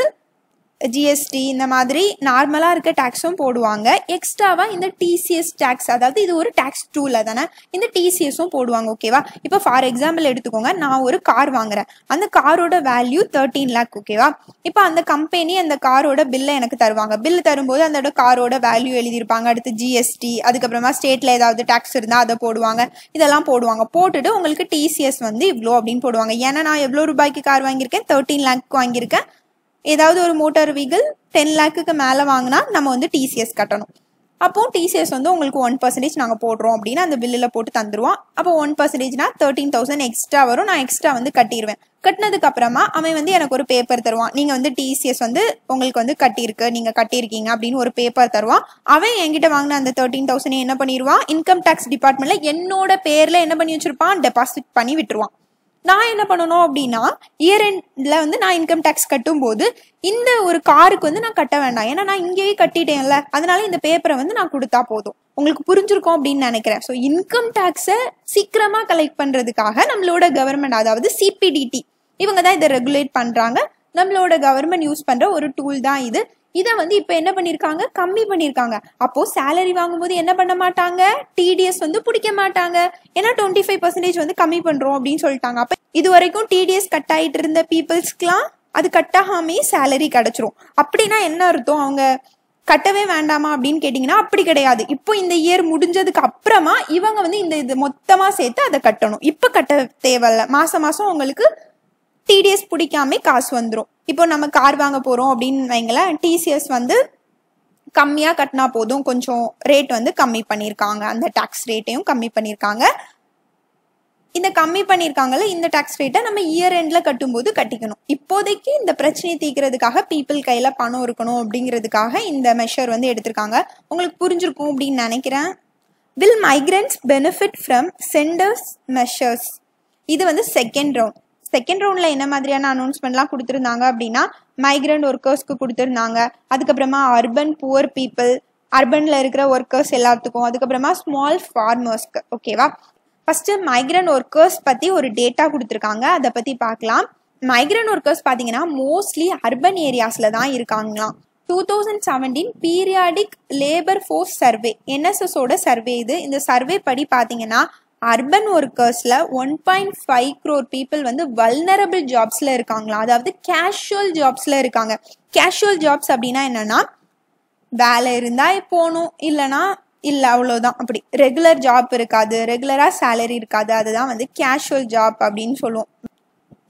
ஜிஎஸ்டி இந்த மாதிரி நார்மலாக இருக்க டேக்ஸும் போடுவாங்க. எக்ஸ்ட்ராவாக இந்த டிசிஎஸ் டேக்ஸ் அதாவது இது ஒரு டேக்ஸ் டூல தானே இந்த டிசிஎஸும் போடுவாங்க ஓகேவா இப்போ ஃபார் எக்ஸாம்பிள் எடுத்துக்கோங்க நான் ஒரு கார் வாங்குறேன். அந்த காரோட வேல்யூ தேர்ட்டீன் லேக் ஓகேவா இப்போ அந்த கம்பெனி அந்த காரோட பில்லை எனக்கு தருவாங்க. பில் தரும்போது அந்த காரோட வேல்யூ எழுதியிருப்பாங்க. அடுத்து ஜிஎஸ்டி அதுக்கப்புறமா ஸ்டேட்டில் ஏதாவது டேக்ஸ் இருந்தால் அதை போடுவாங்க. இதெல்லாம் போடுவாங்க. போட்டுட்டு உங்களுக்கு டிசிஎஸ் வந்து இவ்வளோ அப்படின்னு போடுவாங்க. ஏன்னா நான் எவ்வளோ ரூபாய்க்கு கார் வாங்கியிருக்கேன்? தேர்ட்டீன் லேக் வாங்கியிருக்கேன். ஏதாவது ஒரு மோட்டார் வீகிள் டென் லேக்குக்கு மேலே வாங்கினா நம்ம வந்து டிசிஎஸ் கட்டணும். அப்போ டிசிஎஸ் வந்து உங்களுக்கு ஒன் பர்சன்டேஜ் நாங்கள் போடுறோம் அப்படின்னு அந்த பில்லில் போட்டு தந்துடுவோம் அப்போ ஒன் பர்சன்டேஜ்னா தேர்ட்டீன் தௌசண்ட் எக்ஸ்ட்ரா வரும். நான் எக்ஸ்ட்ரா வந்து கட்டிடுவேன் கட்டினதுக்கு அப்புறமா அவன் வந்து எனக்கு ஒரு பேப்பர் தருவான். நீங்கள் வந்து டிசிஎஸ் வந்து உங்களுக்கு வந்து கட்டியிருக்கு நீங்கள் கட்டியிருக்கீங்க அப்படின்னு ஒரு பேப்பர் தருவான். அவன் என்கிட்ட வாங்கின அந்த தேர்ட்டீன் தௌசண்ட் என்ன பண்ணிடுவான் இன்கம் டேக்ஸ் டிபார்ட்மெண்ட்டில் என்னோட பேரில் என்ன பண்ணி வச்சிருப்பான்? டெபாசிட் பண்ணி விட்டுருவான். நான் என்ன பண்ணணும் அப்படின்னா இயர் எண்டில் வந்து நான் இன்கம் டேக்ஸ் கட்டும்போது இந்த ஒரு காருக்கு வந்து நான் கட்ட வேண்டாம். ஏன்னா நான் இங்கேயே கட்டிட்டேன்ல. அதனால இந்த பேப்பரை வந்து நான் கொடுத்தா போதும். உங்களுக்கு புரிஞ்சிருக்கும் அப்படின்னு நினைக்கிறேன். ஸோ இன்கம் டேக்ஸை சீக்கிரமாக கலெக்ட் பண்ணுறதுக்காக நம்மளோட கவர்மெண்ட் அதாவது சிபிடிடி இவங்க தான் இதை ரெகுலேட் பண்ணுறாங்க நம்மளோட கவர்மெண்ட் யூஸ் பண்ணுற ஒரு டூல் தான் இது. இதை வந்து இப்போ என்ன பண்ணியிருக்காங்க கம்மி பண்ணியிருக்காங்க அப்போ சேலரி வாங்கும்போது என்ன பண்ண மாட்டாங்க? டிடிஎஸ் வந்து பிடிக்க மாட்டாங்க. ஏன்னா டுவெண்ட்டி ஃபைவ் பர்சன்டேஜ் வந்து கம்மி பண்ணுறோம் அப்படின்னு சொல்லிட்டாங்க. அப்போ இது வரைக்கும் டிடிஎஸ் கட் ஆகிட்டு இருந்த பீப்புள்ஸ்க்குலாம் அது கட்டாகாமே சேலரி கிடச்சிரும். அப்படின்னா என்ன அர்த்தம்? அவங்க கட்டவே வேண்டாமா அப்படின்னு கேட்டிங்கன்னா அப்படி கிடையாது. இப்போ இந்த இயர் முடிஞ்சதுக்கு அப்புறமா இவங்க வந்து இந்த இது மொத்தமா சேர்த்து அதை கட்டணும். இப்போ கட்ட தேவையில்ல. மாசம் மாசம் உங்களுக்கு டிடிஎஸ் பிடிக்காம காசு வந்துடும் இப்போ நம்ம கார் வாங்க போறோம் அப்படின்னு வைங்களேன் டிசிஎஸ் வந்து கம்மியாக கட்டினா போதும். கொஞ்சம் ரேட் வந்து கம்மி பண்ணியிருக்காங்க அந்த டாக்ஸ் ரேட்டையும் கம்மி பண்ணியிருக்காங்க இந்த கம்மி பண்ணியிருக்காங்கல்ல இந்த டேக்ஸ் ரேட்டை நம்ம இயர் எண்டில் கட்டும்போது கட்டிக்கணும். இப்போதைக்கு இந்த பிரச்சனையை தீர்க்கிறதுக்காக பீப்புள் கையில் பணம் இருக்கணும் அப்படிங்கிறதுக்காக இந்த மெஷர் வந்து எடுத்திருக்காங்க. உங்களுக்கு புரிஞ்சிருக்கும் அப்படின்னு நினைக்கிறேன். Will migrants benefit from centre's measures இது வந்து செகண்ட் ரவுண்ட் செகண்ட் ரவுண்டில் என்ன மாதிரியான அனௌன்ஸ்மெண்ட்லாம் கொடுத்துருந்தாங்க அப்படின்னா மைக்ரண்ட் ஒர்க்கர்ஸ்க்கு கொடுத்துருந்தாங்க. அதுக்கப்புறமா அர்பன் புவர் பீப்புள் அர்பனில் இருக்கிற ஒர்க்கர்ஸ் எல்லாத்துக்கும். அதுக்கப்புறமா ஸ்மால் ஃபார்மர்ஸ்க்கு ஓகேவா ஃபஸ்ட்டு மைக்ரண்ட் ஒர்க்கர்ஸ் பற்றி ஒரு டேட்டா கொடுத்துருக்காங்க. அதை பற்றி பார்க்கலாம். மைக்ரண்ட் ஒர்க்கர்ஸ் பார்த்தீங்கன்னா மோஸ்ட்லி அர்பன் ஏரியாஸில் தான் இருக்காங்களாம். Two thousand seventeen periodic labour force survey என்எஸ்எஸோட survey இது. இந்த சர்வே படி பார்த்தீங்கன்னா urban ஒர்க்கர்ஸில் one point five crore people வந்து வல்னரபிள் ஜாப்ஸில் இருக்காங்களா? அதாவது கேஷுவல் ஜாப்ஸில் இருக்காங்க. கேஷுவல் ஜாப்ஸ் அப்படின்னா என்னென்னா வேலை இருந்தால் போகணும் இல்லைனா இல்லை அவ்வளோதான் அப்படி ரெகுலர் ஜாப் இருக்காது ரெகுலராக சேலரி இருக்காது அதுதான் வந்து கேஷுவல் ஜாப் அப்படின்னு சொல்லுவோம்.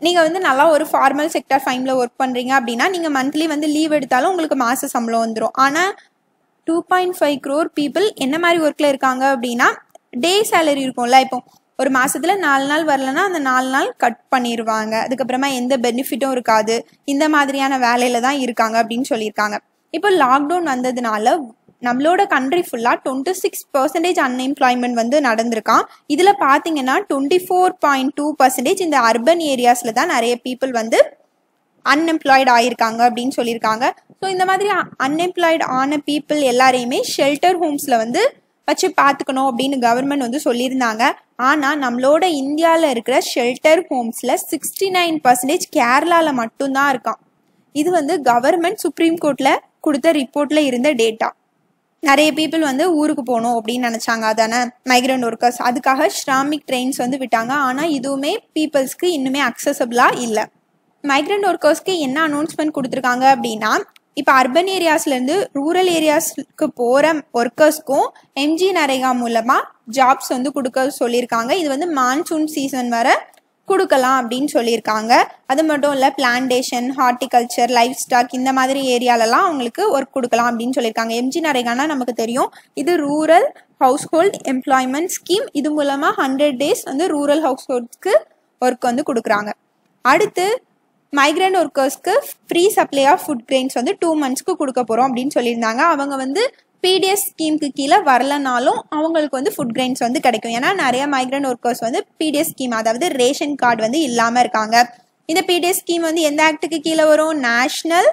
நீங்கள் வந்து நல்லா ஒரு ஃபார்மல் செக்டர் ஃபைமில் ஒர்க் பண்ணுறீங்க அப்படின்னா நீங்கள் மந்த்லி வந்து லீவ் எடுத்தாலும் உங்களுக்கு மாத சம்பளம் வந்துடும் ஆனால் two point five crore people என்ன மாதிரி ஒர்க்கில் இருக்காங்க அப்படின்னா டே சேலரி இருக்கும்ல இப்போ ஒரு மாசத்துல நாலு நாள் வரலன்னா அந்த நாலு நாள் கட் பண்ணிடுவாங்க அதுக்கப்புறமா எந்த பெனிஃபிட்டும் இருக்காது. இந்த மாதிரியான வேலையில தான் இருக்காங்க அப்படின்னு சொல்லியிருக்காங்க. இப்போ லாக்டவுன் வந்ததுனால நம்மளோட கண்ட்ரி ஃபுல்லாக டுவெண்ட்டி சிக்ஸ் பர்சன்டேஜ் அன்எம்ப்ளாய்மெண்ட் வந்து நடந்திருக்கான் இதில் பார்த்தீங்கன்னா twenty four point two percentage இந்த அர்பன் ஏரியாஸில் தான் நிறைய பீப்புள் வந்து அன்எம்ப்ளாய்டு ஆயிருக்காங்க அப்படின்னு சொல்லியிருக்காங்க. ஸோ இந்த மாதிரி அன்எம்ப்ளாய்டு ஆன பீப்புள் எல்லாரையுமே ஷெல்டர் ஹோம்ஸில் வந்து வச்சு பார்த்துக்கணும் அப்படின்னு கவர்மெண்ட் வந்து சொல்லியிருந்தாங்க. ஆனால் நம்மளோட இந்தியாவில் இருக்கிற ஷெல்டர் ஹோம்ஸில் சிக்ஸ்டி நைன் பர்சன்டேஜ் கேரளாவில் மட்டும்தான் இருக்கான் இது வந்து கவர்மெண்ட் சுப்ரீம் கோர்ட்டில் கொடுத்த ரிப்போர்ட்டில் இருந்த டேட்டா நிறைய பீப்புள் வந்து ஊருக்கு போகணும் அப்படின்னு நினச்சாங்க. அதானே மைக்ரண்ட் ஒர்க்கர்ஸ் அதுக்காக ஷ்ராமிக் ட்ரெயின்ஸ் வந்து விட்டாங்க. ஆனால் இதுவுமே பீப்புள்ஸ்க்கு இன்னுமே அக்சசபிளாக இல்லை. மைக்ரண்ட் ஒர்க்கர்ஸ்க்கு என்ன அனௌன்ஸ்மெண்ட் கொடுத்துருக்காங்க அப்படின்னா இப்போ அர்பன் ஏரியாஸ்லேருந்து ரூரல் ஏரியாஸ்க்கு போகிற ஒர்க்கர்ஸ்க்கும் எம்ஜி நரேகா மூலமாக ஜாப்ஸ் வந்து கொடுக்க சொல்லியிருக்காங்க. இது வந்து மான்சூன் சீசன் வர கொடுக்கலாம் அப்படின்னு சொல்லியிருக்காங்க. அது மட்டும் இல்லை பிளான்டேஷன் ஹார்டிகல்ச்சர் லைஃப் ஸ்டாக் இந்த மாதிரி ஏரியாலலாம் அவங்களுக்கு ஒர்க் கொடுக்கலாம் அப்படின்னு சொல்லியிருக்காங்க. எம்ஜி நரேகானா நமக்கு தெரியும். இது ரூரல் ஹவுஸ்ஹோல்ட் எம்ப்ளாய்மெண்ட் ஸ்கீம் இது மூலமாக ஹண்ட்ரட் டேஸ் வந்து ரூரல் ஹவுஸ்ஹோல்ட்க்கு ஒர்க் வந்து கொடுக்குறாங்க. அடுத்து migrant ஒர்க்கர்ஸ்க்கு free supply of food grains வந்து டூ மந்த்ஸ்க்கு கொடுக்க போகிறோம் அப்படின்னு சொல்லியிருந்தாங்க. அவங்க வந்து பிடிஎஸ் ஸ்கீமுக்கு கீழே வரலனாலும் அவங்களுக்கு வந்து ஃபுட் கிரெயின்ஸ் வந்து கிடைக்கும். ஏன்னா நிறைய மைக்ரண்ட் ஒர்க்கர்ஸ் வந்து பிடிஎஸ் ஸ்கீம் அதாவது ரேஷன் கார்டு வந்து இல்லாமல் இருக்காங்க. இந்த பிடிஎஸ் ஸ்கீம் வந்து எந்த ஆக்டுக்கு கீழே வரும்? நேஷ்னல்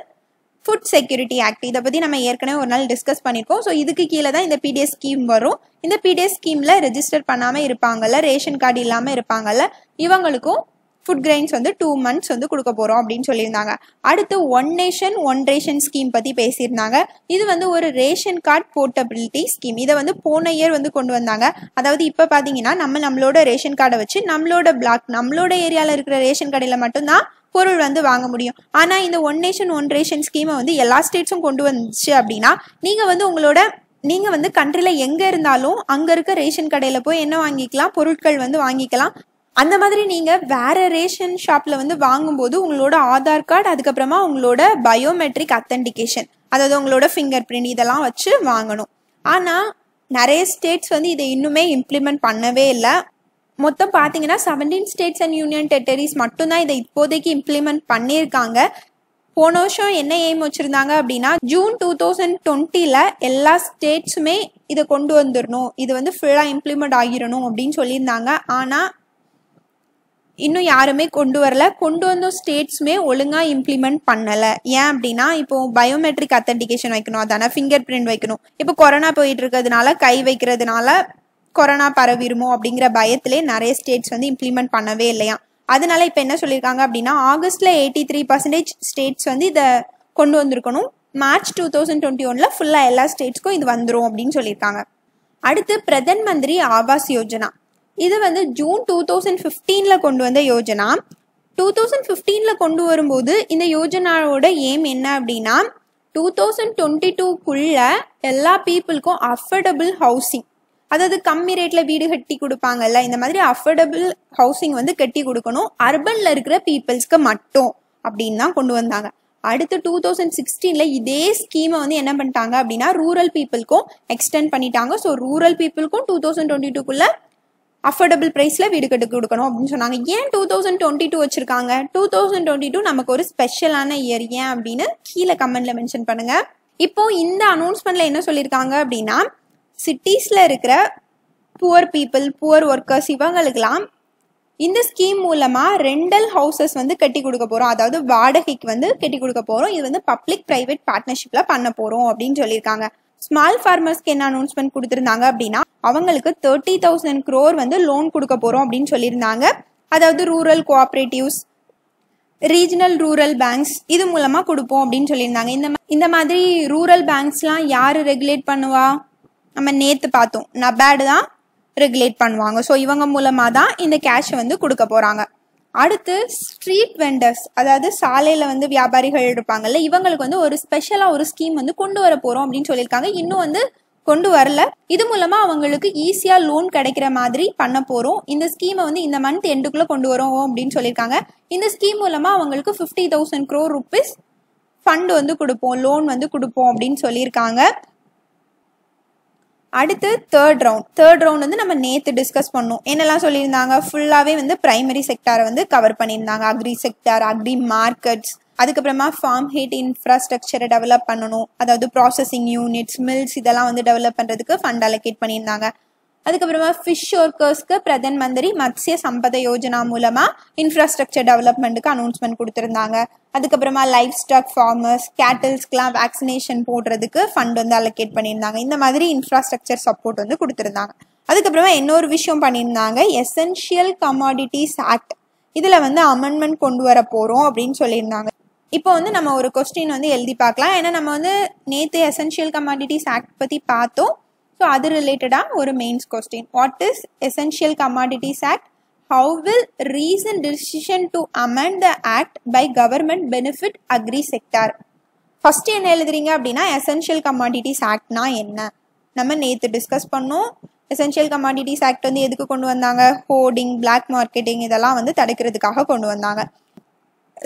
ஃபுட் செக்யூரிட்டி ஆக்ட் இதை பற்றி நம்ம ஏற்கனவே ஒரு நாள் டிஸ்கஸ் பண்ணியிருக்கோம். ஸோ இதுக்கு கீழே தான் இந்த பிடிஎஸ் ஸ்கீம் வரும். இந்த பிடிஎஸ் ஸ்கீமில் ரெஜிஸ்டர் பண்ணாமல் இருப்பாங்கல்ல ரேஷன் கார்டு இல்லாமல் இருப்பாங்கல்ல இவங்களுக்கும் ஃபுட் கிரெயின்ஸ் வந்து டூ மந்த்ஸ் வந்து கொடுக்க போகிறோம் அப்படின்னு சொல்லியிருந்தாங்க. அடுத்து one nation one ration scheme பற்றி பேசியிருந்தாங்க. இது வந்து ஒரு ரேஷன் கார்டு போர்ட்டபிலிட்டி ஸ்கீம் இதை வந்து போன இயர் வந்து கொண்டு வந்தாங்க. அதாவது இப்போ பார்த்தீங்கன்னா நம்ம நம்மளோட ரேஷன் கார்டை வச்சு நம்மளோட பிளாக் நம்மளோட ஏரியாவில் இருக்கிற ரேஷன் கடையில் மட்டும்தான் பொருள் வந்து வாங்க முடியும். ஆனால் இந்த ஒன் நேஷன் ஒன் ரேஷன் ஸ்கீமை வந்து எல்லா ஸ்டேட்ஸும் கொண்டு வந்துச்சு அப்படின்னா நீங்கள் வந்து உங்களோட நீங்கள் வந்து கண்ட்ரியில் எங்கே இருந்தாலும் அங்கே இருக்க ரேஷன் கடையில் போய் என்ன வாங்கிக்கலாம்? பொருட்கள் வந்து வாங்கிக்கலாம். அந்த மாதிரி நீங்கள் வேறு ரேஷன் ஷாப்பில் வந்து வாங்கும்போது உங்களோட ஆதார் கார்டு அதுக்கப்புறமா உங்களோட பயோமெட்ரிக் அத்தன்டிகேஷன் அதாவது உங்களோட ஃபிங்கர் பிரிண்ட் இதெல்லாம் வச்சு வாங்கணும். ஆனால் நிறைய ஸ்டேட்ஸ் வந்து இதை இன்னுமே இம்ப்ளிமெண்ட் பண்ணவே இல்லை. மொத்தம் பார்த்தீங்கன்னா seventeen states and union territories மட்டும்தான் இதை இப்போதைக்கு இம்ப்ளிமெண்ட் பண்ணியிருக்காங்க. போன வருஷம் என்ன எய்ம் வச்சுருந்தாங்க அப்படின்னா ஜூன் டூ தௌசண்ட் டுவெண்ட்டியில் எல்லா ஸ்டேட்ஸுமே இதை கொண்டு வந்துடணும் இது வந்து ஃபுல்லாக இம்ப்ளிமெண்ட் ஆகிடணும் அப்படின்னு சொல்லியிருந்தாங்க. ஆனால் இன்னும் யாருமே கொண்டு வரல. கொண்டு வந்த ஸ்டேட்ஸுமே ஒழுங்காக இம்ப்ளிமெண்ட் பண்ணலை. ஏன் அப்படின்னா இப்போ பயோமெட்ரிக் அத்தன்டிகேஷன் வைக்கணும். அதானே ஃபிங்கர் பிரிண்ட் வைக்கணும். இப்போ கொரோனா போயிட்டு இருக்கிறதுனால கை வைக்கிறதுனால கொரோனா பரவிடுமோ அப்படிங்கிற பயத்திலே நிறைய ஸ்டேட்ஸ் வந்து இம்ப்ளிமெண்ட் பண்ணவே இல்லையா? அதனால இப்போ என்ன சொல்லியிருக்காங்க அப்படின்னா ஆகஸ்ட்ல எயிட்டி த்ரீ பர்சன்டேஜ் ஸ்டேட்ஸ் வந்து இதை கொண்டு வந்திருக்கணும். மார்ச் டூ தௌசண்ட் டுவெண்ட்டி ஒனில் ஃபுல்லாக எல்லா ஸ்டேட்ஸ்க்கும் இது வந்துடும் அப்படின்னு சொல்லியிருக்காங்க. அடுத்து பிரதன் மந்திரி ஆவாஸ் யோஜனா. இது வந்து ஜூன் டூ தௌசண்ட் ஃபிஃப்டீனில் கொண்டு வந்த யோஜனா. டூ தௌசண்ட் ஃபிஃப்டீனில் கொண்டு வரும்போது இந்த யோஜனாவோட எய்ம் என்ன அப்படின்னா டூ தௌசண்ட் டுவெண்ட்டி டூக்குள்ள எல்லா பீப்புளுக்கும் அஃபர்டபுள் ஹவுசிங் அதாவது கம்மி ரேட்டில் வீடு கட்டி கொடுப்பாங்கல்ல இந்த மாதிரி அஃபோர்டபுள் ஹவுசிங் வந்து கட்டி கொடுக்கணும். அர்பனில் இருக்கிற பீப்புள்ஸ்க்கு மட்டும் அப்படின்னு தான் கொண்டு வந்தாங்க. அடுத்து டூ தௌசண்ட் சிக்ஸ்டீனில் இதே ஸ்கீமை வந்து என்ன பண்ணிட்டாங்க அப்படின்னா ரூரல் பீப்புளுக்கும் எக்ஸ்டெண்ட் பண்ணிட்டாங்க. ஸோ ரூரல் பீப்புளுக்கும் டூ தௌசண்ட் டுவெண்ட்டி டூக்குள்ளே அஃபோர்டபுள் ப்ரைஸில் வீடு கட்டு கொடுக்கணும் அப்படின்னு சொன்னாங்க. ஏன் டூ தௌசண்ட் டுவெண்ட்டி டூ வச்சுருக்காங்க? டூ தௌசண்ட் டுவெண்ட்டி டூ நமக்கு ஒரு ஸ்பெஷலான இயர் ஏன் அப்படின்னு கீழே கமெண்ட்ல மென்ஷன் பண்ணுங்க. இப்போ இந்த அனௌன்ஸ்மெண்ட்ல என்ன சொல்லியிருக்காங்க அப்படின்னா சிட்டிஸில் இருக்கிற புவர் பீப்புள் புவர் ஒர்க்கர்ஸ் இவங்களுக்கெல்லாம் இந்த ஸ்கீம் மூலமா ரெண்டல் ஹவுசஸ் வந்து கட்டி கொடுக்க போறோம். அதாவது வாடகைக்கு வந்து கட்டி கொடுக்க போறோம். இது வந்து பப்ளிக் பிரைவேட் பார்ட்னர்ஷிப்ல பண்ண போறோம் அப்படின்னு சொல்லியிருக்காங்க ஸ்மால் ஃபார்மர்ஸ்க்கு என்ன அனௌன்ஸ்மெண்ட் கொடுத்துருந்தாங்க அப்படின்னா அவங்களுக்கு தேர்ட்டி தௌசண்ட் க்ரோர் வந்து லோன் கொடுக்க போகிறோம் அப்படின்னு சொல்லியிருந்தாங்க. அதாவது rural cooperatives regional rural banks இது மூலமாக கொடுப்போம் அப்படின்னு சொல்லியிருந்தாங்க. இந்த இந்த மாதிரி ரூரல் பேங்க்ஸ்லாம் யார் ரெகுலேட் பண்ணுவா? நம்ம நேற்று பார்த்தோம். நபேடு தான் ரெகுலேட் பண்ணுவாங்க. ஸோ இவங்க மூலமாக தான் இந்த கேஷை வந்து கொடுக்க போகிறாங்க அடுத்து ஸ்ட்ரீட் வெண்டர்ஸ் அதாவது சாலையில் வந்து வியாபாரிகள் இருப்பாங்கல்ல இவங்களுக்கு வந்து ஒரு ஸ்பெஷலாக ஒரு ஸ்கீம் வந்து கொண்டு வர போகிறோம் அப்படின்னு சொல்லியிருக்காங்க. இன்னும் வந்து கொண்டு வரல. இது மூலமாக அவங்களுக்கு ஈஸியாக லோன் கிடைக்கிற மாதிரி பண்ண போகிறோம் இந்த ஸ்கீமை வந்து இந்த மந்த் எண்டுக்குள்ளே கொண்டு வரோம் அப்படின்னு சொல்லியிருக்காங்க. இந்த ஸ்கீம் மூலமாக அவங்களுக்கு fifty thousand crore rupees fund வந்து கொடுப்போம் லோன் வந்து கொடுப்போம் அப்படின்னு சொல்லியிருக்காங்க. அடுத்து தேர்ட் ரவுண்ட் தேர்ட் ரவுண்ட் வந்து நம்ம நேற்று டிஸ்கஸ் பண்ணோம். என்னெல்லாம் சொல்லியிருந்தாங்க? ஃபுல்லாகவே வந்து பிரைமரி செக்டாரை வந்து கவர் பண்ணியிருந்தாங்க. அக்ரி செக்டார் அக்ரி மார்க்கெட்ஸ் அதுக்கப்புறமா ஃபார்ம் ஹீட் இன்ஃப்ராஸ்ட்ரக்சரை டெவலப் பண்ணணும். அதாவது ப்ராசஸிங் யூனிட்ஸ் மில்ஸ் இதெல்லாம் வந்து டெவலப் பண்ணுறதுக்கு ஃபண்ட் அலோகேட் பண்ணியிருந்தாங்க. அதுக்கப்புறமா ஃபிஷ் ஒர்க்கர்ஸ்க்கு பிரதன் மந்திரி மத்ஸ்ய சம்பத யோஜனா மூலமாக இன்ஃப்ராஸ்ட்ரக்சர் டெவலப்மெண்ட்டுக்கு அனௌன்ஸ்மெண்ட் கொடுத்துருந்தாங்க. அதுக்கப்புறமா லைஃப் ஸ்டாக் ஃபார்மர்ஸ் கேட்டல்ஸ்க்குலாம் வேக்சினேஷன் போடுறதுக்கு ஃபண்ட் வந்து அலோகேட் பண்ணியிருந்தாங்க. இந்த மாதிரி இன்ஃப்ராஸ்ட்ரக்சர் சப்போர்ட் வந்து கொடுத்துருந்தாங்க. அதுக்கப்புறமா இன்னொரு விஷயம் பண்ணியிருந்தாங்க. எசென்ஷியல் கமாடிட்டிஸ் ஆக்ட் இதில் வந்து அமெண்ட்மெண்ட் கொண்டு வர போகிறோம் அப்படின்னு சொல்லியிருந்தாங்க. இப்போ வந்து நம்ம ஒரு கொஸ்டின் வந்து எழுதி பார்க்கலாம். ஏன்னா நம்ம வந்து நேற்று எசென்ஷியல் கமாடிட்டிஸ் ஆக்ட் பற்றி பார்த்தோம். ஸோ அது ரிலேட்டடாக ஒரு mains question what is essential commodities act how will recent decision to amend the act by government benefit agri sector first என்ன எழுதுறீங்க அப்படின்னா எசென்ஷியல் கமாடிட்டிஸ் ஆக்ட்னா என்ன? நம்ம நேற்று டிஸ்கஸ் பண்ணோம் எசென்ஷியல் கமாடிட்டிஸ் ஆக்ட் வந்து எதுக்கு கொண்டு வந்தாங்க? ஹோர்டிங் பிளாக் மார்க்கெட்டிங் இதெல்லாம் வந்து தடுக்கிறதுக்காக கொண்டு வந்தாங்க.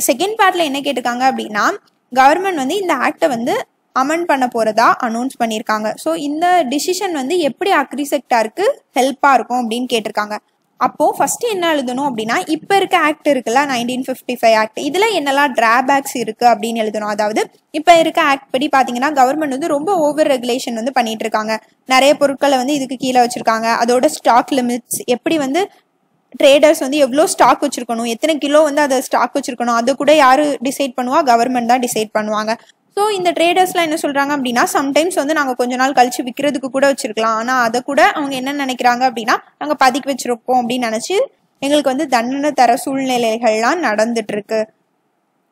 செகண்ட் பார்ட்ல என்ன கேட்டிருக்காங்க அப்படின்னா கவர்மெண்ட் வந்து இந்த ஆக்டை வந்து அமெண்ட் பண்ண போறதா அனௌன்ஸ் பண்ணியிருக்காங்க. ஸோ இந்த டிசிஷன் வந்து எப்படி அக்ரிசெக்டாருக்கு ஹெல்ப்பாக இருக்கும் அப்படின்னு கேட்டிருக்காங்க. அப்போ ஃபர்ஸ்ட் என்ன எழுதணும் அப்படின்னா இப்போ இருக்க ஆக்ட் இருக்குல்ல நைன்டீன் ஃபிஃப்டி ஃபைவ் ஆக்ட் இதில் என்னெல்லாம் டிராபேக்ஸ் இருக்கு அப்படின்னு எழுதணும். அதாவது இப்போ இருக்க ஆக்ட் படி பார்த்தீங்கன்னா கவர்மெண்ட் வந்து ரொம்ப ஓவர் ரெகுலேஷன் வந்து பண்ணிட்டு இருக்காங்க. நிறைய பொருட்களை வந்து இதுக்கு கீழே வச்சிருக்காங்க. அதோட ஸ்டாக் லிமிட்ஸ் எப்படி வந்து ட்ரேடர்ஸ் வந்து எவ்வளோ ஸ்டாக் வச்சிருக்கணும் எத்தனை கிலோ வந்து அதை ஸ்டாக் வச்சிருக்கணும் அதை கூட யாரு டிசைட் பண்ணுவா? கவர்மெண்ட் தான் டிசைட் பண்ணுவாங்க. ஸோ இந்த ட்ரேடர்ஸ்லாம் என்ன சொல்கிறாங்க அப்படின்னா சம்டைம்ஸ் வந்து நாங்கள் கொஞ்ச நாள் கழிச்சு விற்கிறதுக்கு கூட வச்சிருக்கலாம். ஆனால் அதை கூட அவங்க என்ன நினைக்கிறாங்க அப்படின்னா நாங்கள் பதுக்கி வச்சிருக்கோம் அப்படின்னு நினச்சி எங்களுக்கு வந்து தண்டனை தர சூழ்நிலைகள்லாம் நடந்துட்டுருக்கு.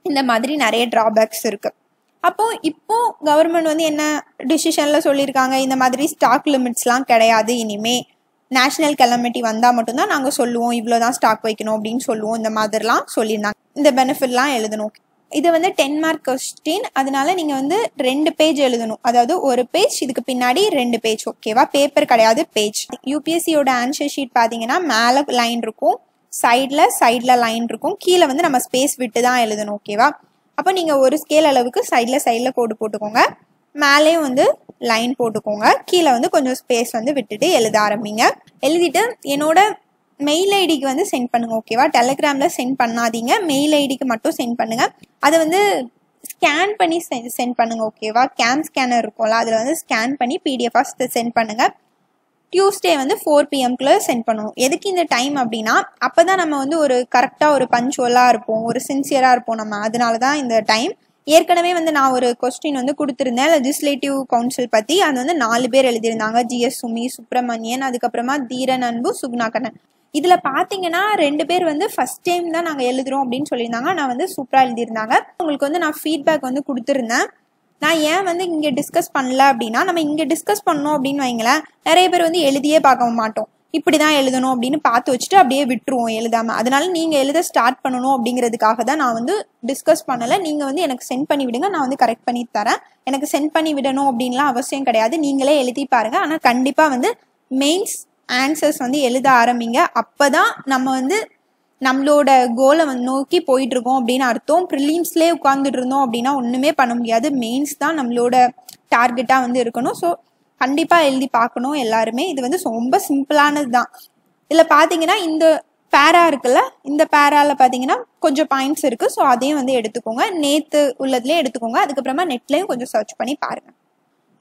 இந்த மாதிரி நிறைய ட்ராபேக்ஸ் இருக்கு. அப்போ இப்போ கவர்மெண்ட் வந்து என்ன டிசிஷன்ல சொல்லியிருக்காங்க? இந்த மாதிரி ஸ்டாக் லிமிட்ஸ்லாம் கிடையாது. இனிமே நேஷனல் கெலமிட்டி வந்தால் மட்டும்தான் நாங்கள் சொல்லுவோம். இவ்வளோ தான் ஸ்டாக் வைக்கணும் அப்படின்னு சொல்லுவோம். இந்த மாதிரிலாம் சொல்லியிருந்தாங்க. இந்த பெனிஃபிட்லாம் எழுதணும். இது வந்து டென் மார்க் கொஸ்டின் அதனால நீங்கள் வந்து ரெண்டு பேஜ் எழுதணும். அதாவது ஒரு பேஜ் இதுக்கு பின்னாடி ரெண்டு பேஜ் ஓகேவா பேப்பர் கிடையாது பேஜ் யூபிஎஸ்சியோட ஆன்சர் ஷீட் பார்த்தீங்கன்னா மேலே லைன் இருக்கும் சைடில் சைடில் லைன் இருக்கும். கீழே வந்து நம்ம ஸ்பேஸ் விட்டு தான் எழுதணும் ஓகேவா அப்போ நீங்கள் ஒரு ஸ்கேல் அளவுக்கு சைடில் சைடில் கோடு போட்டுக்கோங்க. மேலேயும் வந்து லைன் போட்டுக்கோங்க. கீழே வந்து கொஞ்சம் ஸ்பேஸ் வந்து விட்டுட்டு எழுத ஆரம்பிங்க. எழுதிட்டு என்னோட மெயில் ஐடிக்கு வந்து சென்ட் பண்ணுங்கள் ஓகேவா டெலகிராமில் சென்ட் பண்ணாதீங்க. மெயில் ஐடிக்கு மட்டும் சென்ட் பண்ணுங்கள் அதை வந்து ஸ்கேன் பண்ணி சென்ட் பண்ணுங்கள் ஓகேவா கேம் ஸ்கேனர் இருக்கும்ல அதில் வந்து ஸ்கேன் பண்ணி பிடிஎஃபாக சென்ட் பண்ணுங்கள் டியூஸ்டே வந்து ஃபோர் பிஎம்குள்ளே சென்ட் பண்ணுவோம். எதுக்கு இந்த டைம் அப்படின்னா அப்போ தான் நம்ம வந்து ஒரு கரெக்டாக ஒரு பஞ்சுவலாக இருப்போம் ஒரு சின்சியராக இருப்போம் நம்ம. அதனால தான் இந்த டைம் ஏற்கனவே வந்து நான் ஒரு கொஸ்டின் வந்து கொடுத்துருந்தேன் லெஜிஸ்லேட்டிவ் கவுன்சில் பற்றி அது வந்து நாலு பேர் எழுதியிருந்தாங்க. ஜிஎஸ் சுமி சுப்பிரமணியன் அதுக்கப்புறமா தீரன் அன்பு சுகுணாகண்ணன் இதில் பார்த்தீங்கன்னா ரெண்டு பேர் வந்து ஃபஸ்ட் டைம் தான் நாங்கள் எழுதுறோம் அப்படின்னு சொல்லியிருந்தாங்க. நான் வந்து சூப்பராக எழுதியிருந்தாங்க. உங்களுக்கு வந்து நான் ஃபீட்பேக் வந்து கொடுத்துருந்தேன். நான் ஏன் வந்து இங்கே டிஸ்கஸ் பண்ணல அப்படின்னா நம்ம இங்கே டிஸ்கஸ் பண்ணோம் அப்படின்னு வைங்களேன் நிறைய பேர் வந்து எழுதியே பார்க்க மாட்டோம். இப்படி தான் எழுதணும் அப்படின்னு பார்த்து வச்சுட்டு அப்படியே விட்டுருவோம் எழுதாமல் அதனால நீங்கள் எழுத ஸ்டார்ட் பண்ணணும் அப்படிங்கிறதுக்காக தான் நான் வந்து டிஸ்கஸ் பண்ணலை. நீங்கள் வந்து எனக்கு சென்ட் பண்ணி விடுங்க. நான் வந்து கரெக்ட் பண்ணி தரேன். எனக்கு சென்ட் பண்ணி விடணும் அப்படின்லாம் அவசியம் கிடையாது. நீங்களே எழுதி பாருங்க. ஆனால் கண்டிப்பாக வந்து மெயின்ஸ் ஆன்சர்ஸ் வந்து எழுத ஆரம்பிங்க. அப்போ தான் நம்ம வந்து நம்மளோட கோலை வந்து நோக்கி போயிட்டுருக்கோம் அப்படின்னு அர்த்தம். ப்ரிலிம்ஸ்லேயே உட்காந்துட்டு இருந்தோம் அப்படின்னா ஒன்றுமே பண்ண முடியாது. மெயின்ஸ் தான் நம்மளோட டார்கெட்டாக வந்து இருக்கணும். ஸோ கண்டிப்பாக எழுதி பார்க்கணும் எல்லாருமே. இது வந்து ரொம்ப சிம்பிளானது தான் இதில் பார்த்தீங்கன்னா இந்த பேரா இருக்குல்ல இந்த பேரால பார்த்தீங்கன்னா கொஞ்சம் பாயிண்ட்ஸ் இருக்கு. ஸோ அதையும் வந்து எடுத்துக்கோங்க. நேத்து உள்ளதுலேயே எடுத்துக்கோங்க. அதுக்கப்புறமா நெட்லையும் கொஞ்சம் சர்ச் பண்ணி பாருங்க.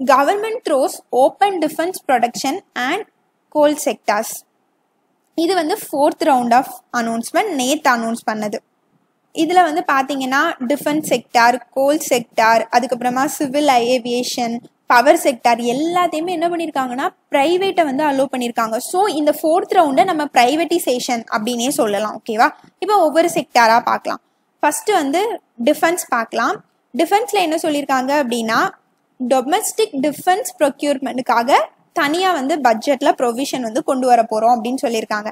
Government throws open defence production and coal sectors இது வந்து ஃபோர்த் ரவுண்ட் ஆஃப் அனௌன்ஸ்மெண்ட் நேற்று அனௌன்ஸ் பண்ணது. இதில் வந்து பார்த்தீங்கன்னா டிஃபென்ஸ் செக்டார் கோல் செக்டார் அதுக்கப்புறமா சிவில் ஏவியேஷன் பவர் செக்டார் எல்லாத்தையுமே என்ன பண்ணியிருக்காங்கன்னா ப்ரைவேட்டை வந்து அலோவ் பண்ணியிருக்காங்க ஸோ இந்த ஃபோர்த் ரவுண்டை நம்ம ப்ரைவேட்டிசேஷன் அப்படின்னே சொல்லலாம் ஓகேவா இப்போ ஒவ்வொரு செக்டாராக பார்க்கலாம். ஃபஸ்ட்டு வந்து டிஃபென்ஸ் பார்க்கலாம். டிஃபென்ஸில் என்ன சொல்லியிருக்காங்க அப்படின்னா டொமஸ்டிக் டிஃபென்ஸ் ப்ரொக்யூர்மெண்ட்டுக்காக தனியாக வந்து பட்ஜெட்டில் ப்ரொவிஷன் வந்து கொண்டு வர போகிறோம் அப்படின்னு சொல்லியிருக்காங்க.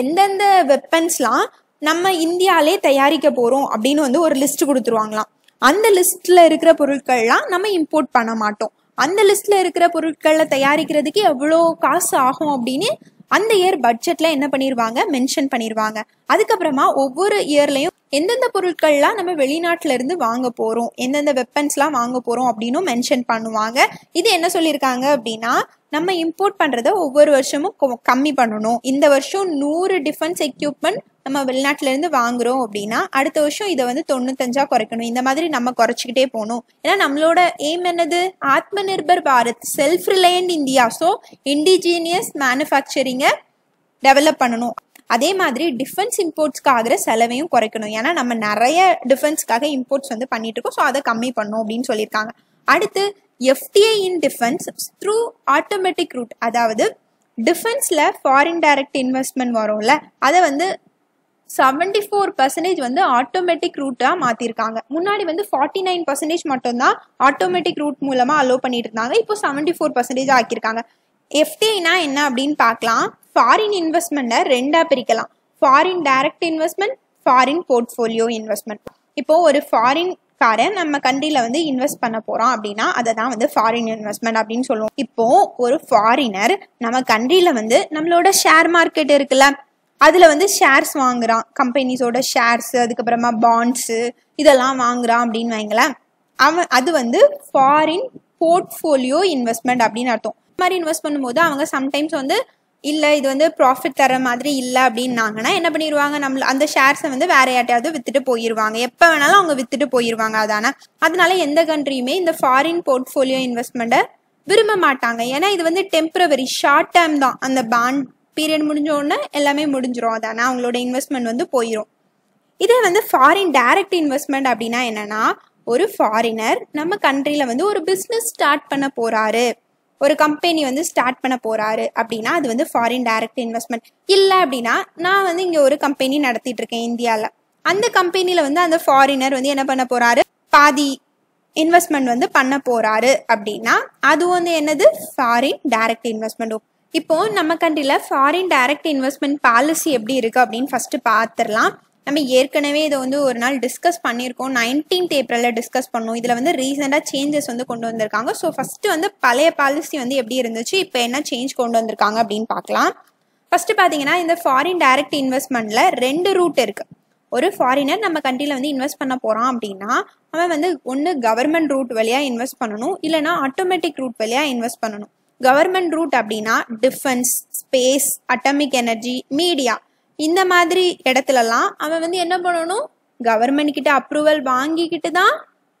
எந்தெந்த வெப்பன்ஸ்லாம் நம்ம இந்தியாலே தயாரிக்க போகிறோம் அப்படின்னு வந்து ஒரு லிஸ்ட் கொடுத்துருவாங்களாம். அந்த லிஸ்ட்டில் இருக்கிற பொருட்கள்லாம் நம்ம இம்போர்ட் பண்ண மாட்டோம். அந்த லிஸ்ட்டில் இருக்கிற பொருட்களை தயாரிக்கிறதுக்கு எவ்வளோ காசு ஆகும் அப்படின்னு அந்த இயர் பட்ஜெட்ல என்ன பண்ணிடுவாங்க மென்ஷன் பண்ணிடுவாங்க அதுக்கப்புறமா ஒவ்வொரு இயர்லையும் எந்தெந்த பொருட்கள்லாம் நம்ம வெளிநாட்டுல இருந்து வாங்க போறோம் எந்தெந்த வெப்பன்ஸ்லாம் வாங்க போறோம் அப்படின்னும் மென்ஷன் பண்ணுவாங்க. இது என்ன சொல்லியிருக்காங்க அப்படின்னா நம்ம இம்போர்ட் பண்றத ஒவ்வொரு வருஷமும் கொ- கம்மி பண்ணணும். இந்த வருஷம் நூறு டிஃபென்ஸ் எக்யூப்மெண்ட் நம்ம வெளிநாட்டுல இருந்து வாங்குறோம் அப்படின்னா அடுத்த வருஷம் இதை வந்து தொண்ணூத்தஞ்சா குறைக்கணும். இந்த மாதிரி நம்ம குறைச்சிக்கிட்டே போகணும். ஏன்னா நம்மளோட எய்ம் என்னது? Atma Nirbhar Bharat self reliant India so indigenous மேனுஃபேக்சரிங்கை develop பண்ணணும். அதே மாதிரி டிஃபென்ஸ் இம்போர்ட்ஸ்க்கு ஆகிற செலவையும் குறைக்கணும். ஏன்னா நம்ம நிறைய டிஃபென்ஸ்க்காக இம்போர்ட்ஸ் வந்து பண்ணிட்டு இருக்கோம். ஸோ அதை கம்மி பண்ணும் அப்படின்னு சொல்லியிருக்காங்க. அடுத்து FDI in defence through automatic route அதாவது டிஃபென்ஸில் ஃபாரின் டைரக்ட் இன்வெஸ்ட்மெண்ட் வரும்ல அதை வந்து செவன்டி ஃபோர் பர்சன்டேஜ் வந்து ஆட்டோமேட்டிக் ரூட்டாக மாற்றிருக்காங்க முன்னாடி வந்து ஃபார்ட்டி நைன் பர்சன்டேஜ் மட்டும்தான் ஆட்டோமேட்டிக் ரூட் மூலமாக அலோவ் பண்ணிட்டு இருந்தாங்க. இப்போ செவன்டி ஃபோர் பர்சன்டேஜ் ஆக்கியிருக்காங்க எஃப்டிஐனா என்ன அப்படின்னு பார்க்கலாம். ஃபாரின் இன்வெஸ்ட்மெண்ட்டை ரெண்டாக பிரிக்கலாம். Foreign direct investment foreign portfolio investment இப்போ ஒரு ஃபாரின் காரை நம்ம கண்ட்ரியில் வந்து இன்வெஸ்ட் பண்ண போகிறோம் அப்படின்னா அதை தான் வந்து ஃபாரின் இன்வெஸ்ட்மெண்ட் அப்படின்னு சொல்லுவோம். இப்போ ஒரு ஃபாரினர் நம்ம கண்ட்ரியில் வந்து நம்மளோட ஷேர் மார்க்கெட் இருக்குல்ல அதில் வந்து ஷேர்ஸ் வாங்குறான். கம்பெனிஸோட ஷேர்ஸ் அதுக்கப்புறமா பாண்ட்ஸு இதெல்லாம் வாங்குறான் அப்படின்னு வைங்களேன் அவன் அது வந்து ஃபாரின் போர்ட்ஃபோலியோ இன்வெஸ்ட்மெண்ட் அப்படின்னு அர்த்தம். இந்த மாதிரி இன்வெஸ்ட் பண்ணும்போது அவங்க சம்டைம்ஸ் வந்து இல்லை இது வந்து ப்ராஃபிட் தர மாதிரி இல்லை அப்படின்னாங்கன்னா என்ன பண்ணிடுவாங்க நம்மள அந்த ஷேர்ஸை வந்து வேற யார்ட்டையாவது வித்துட்டு போயிடுவாங்க எப்போ வேணாலும் அவங்க வித்துட்டு போயிடுவாங்க அதான. அதனால எந்த கண்ட்ரியுமே இந்த ஃபாரின் போர்ட்ஃபோலியோ இன்வெஸ்ட்மெண்ட்டை விரும்ப மாட்டாங்க. ஏன்னா இது வந்து டெம்பரவரி ஷார்ட் டைம் தான். அந்த பாண்ட் பீரியட் முடிஞ்ச உடனே எல்லாமே முடிஞ்சிரும் அதானே. அவங்களோட இன்வெஸ்ட்மெண்ட் வந்து போயிடும் இதே வந்து ஃபாரின் டைரக்ட் இன்வெஸ்ட்மெண்ட் அப்படின்னா என்னன்னா ஒரு ஃபாரினர் நம்ம கண்ட்ரியில் வந்து ஒரு பிஸ்னஸ் ஸ்டார்ட் பண்ண போறாரு. ஒரு கம்பெனி வந்து ஸ்டார்ட் பண்ண போறாரு அப்படின்னா அது வந்து ஃபாரின் டைரக்ட் இன்வெஸ்ட்மெண்ட் இல்லை அப்படின்னா நான் வந்து இங்கே ஒரு கம்பெனி நடத்திட்டு இருக்கேன் இந்தியாவில் அந்த கம்பெனியில் வந்து அந்த ஃபாரினர் வந்து என்ன பண்ண போறாரு? பாதி இன்வெஸ்ட்மெண்ட் வந்து பண்ண போறாரு அப்படின்னா அது வந்து என்னது? ஃபாரின் டைரக்ட் இன்வெஸ்ட்மெண்ட் இப்போ நம்ம கண்ட்ரியில் ஃபாரின் டைரக்ட் இன்வெஸ்ட்மெண்ட் பாலிசி எப்படி இருக்கு அப்படின்னு ஃபர்ஸ்ட் பார்த்துடலாம். நம்ம ஏற்கனவே இதை வந்து ஒரு நாள் டிஸ்கஸ் பண்ணியிருக்கோம். நைன்டீன்த் ஏப்ரலில் டிஸ்கஸ் பண்ணோம். இதில் வந்து ரீசெண்டாக சேஞ்சஸ் வந்து கொண்டு வந்திருக்காங்க. ஸோ ஃபஸ்ட்டு வந்து பழைய பாலிசி வந்து எப்படி இருந்துச்சு? இப்போ என்ன சேஞ்ச் கொண்டு வந்திருக்காங்க அப்படின்னு பார்க்கலாம். ஃபஸ்ட்டு பார்த்தீங்கன்னா இந்த ஃபாரின் டைரக்ட் இன்வெஸ்ட்மெண்ட்டில் ரெண்டு ரூட் இருக்குது ஒரு ஃபாரினர் நம்ம கண்ட்ரியில் வந்து இன்வெஸ்ட் பண்ண போகிறான் அப்படின்னா அவன் வந்து ஒன்று கவர்மெண்ட் ரூட் வழியாக இன்வெஸ்ட் பண்ணணும். இல்லைனா ஆட்டோமேட்டிக் ரூட் வழியாக இன்வெஸ்ட் பண்ணணும். கவர்மெண்ட் ரூட் அப்படின்னா defence space atomic energy media இந்த மாதிரி இடத்துலலாம் அவன் வந்து என்ன பண்ணணும்? கவர்மெண்ட் கிட்ட அப்ரூவல் வாங்கிக்கிட்டு தான்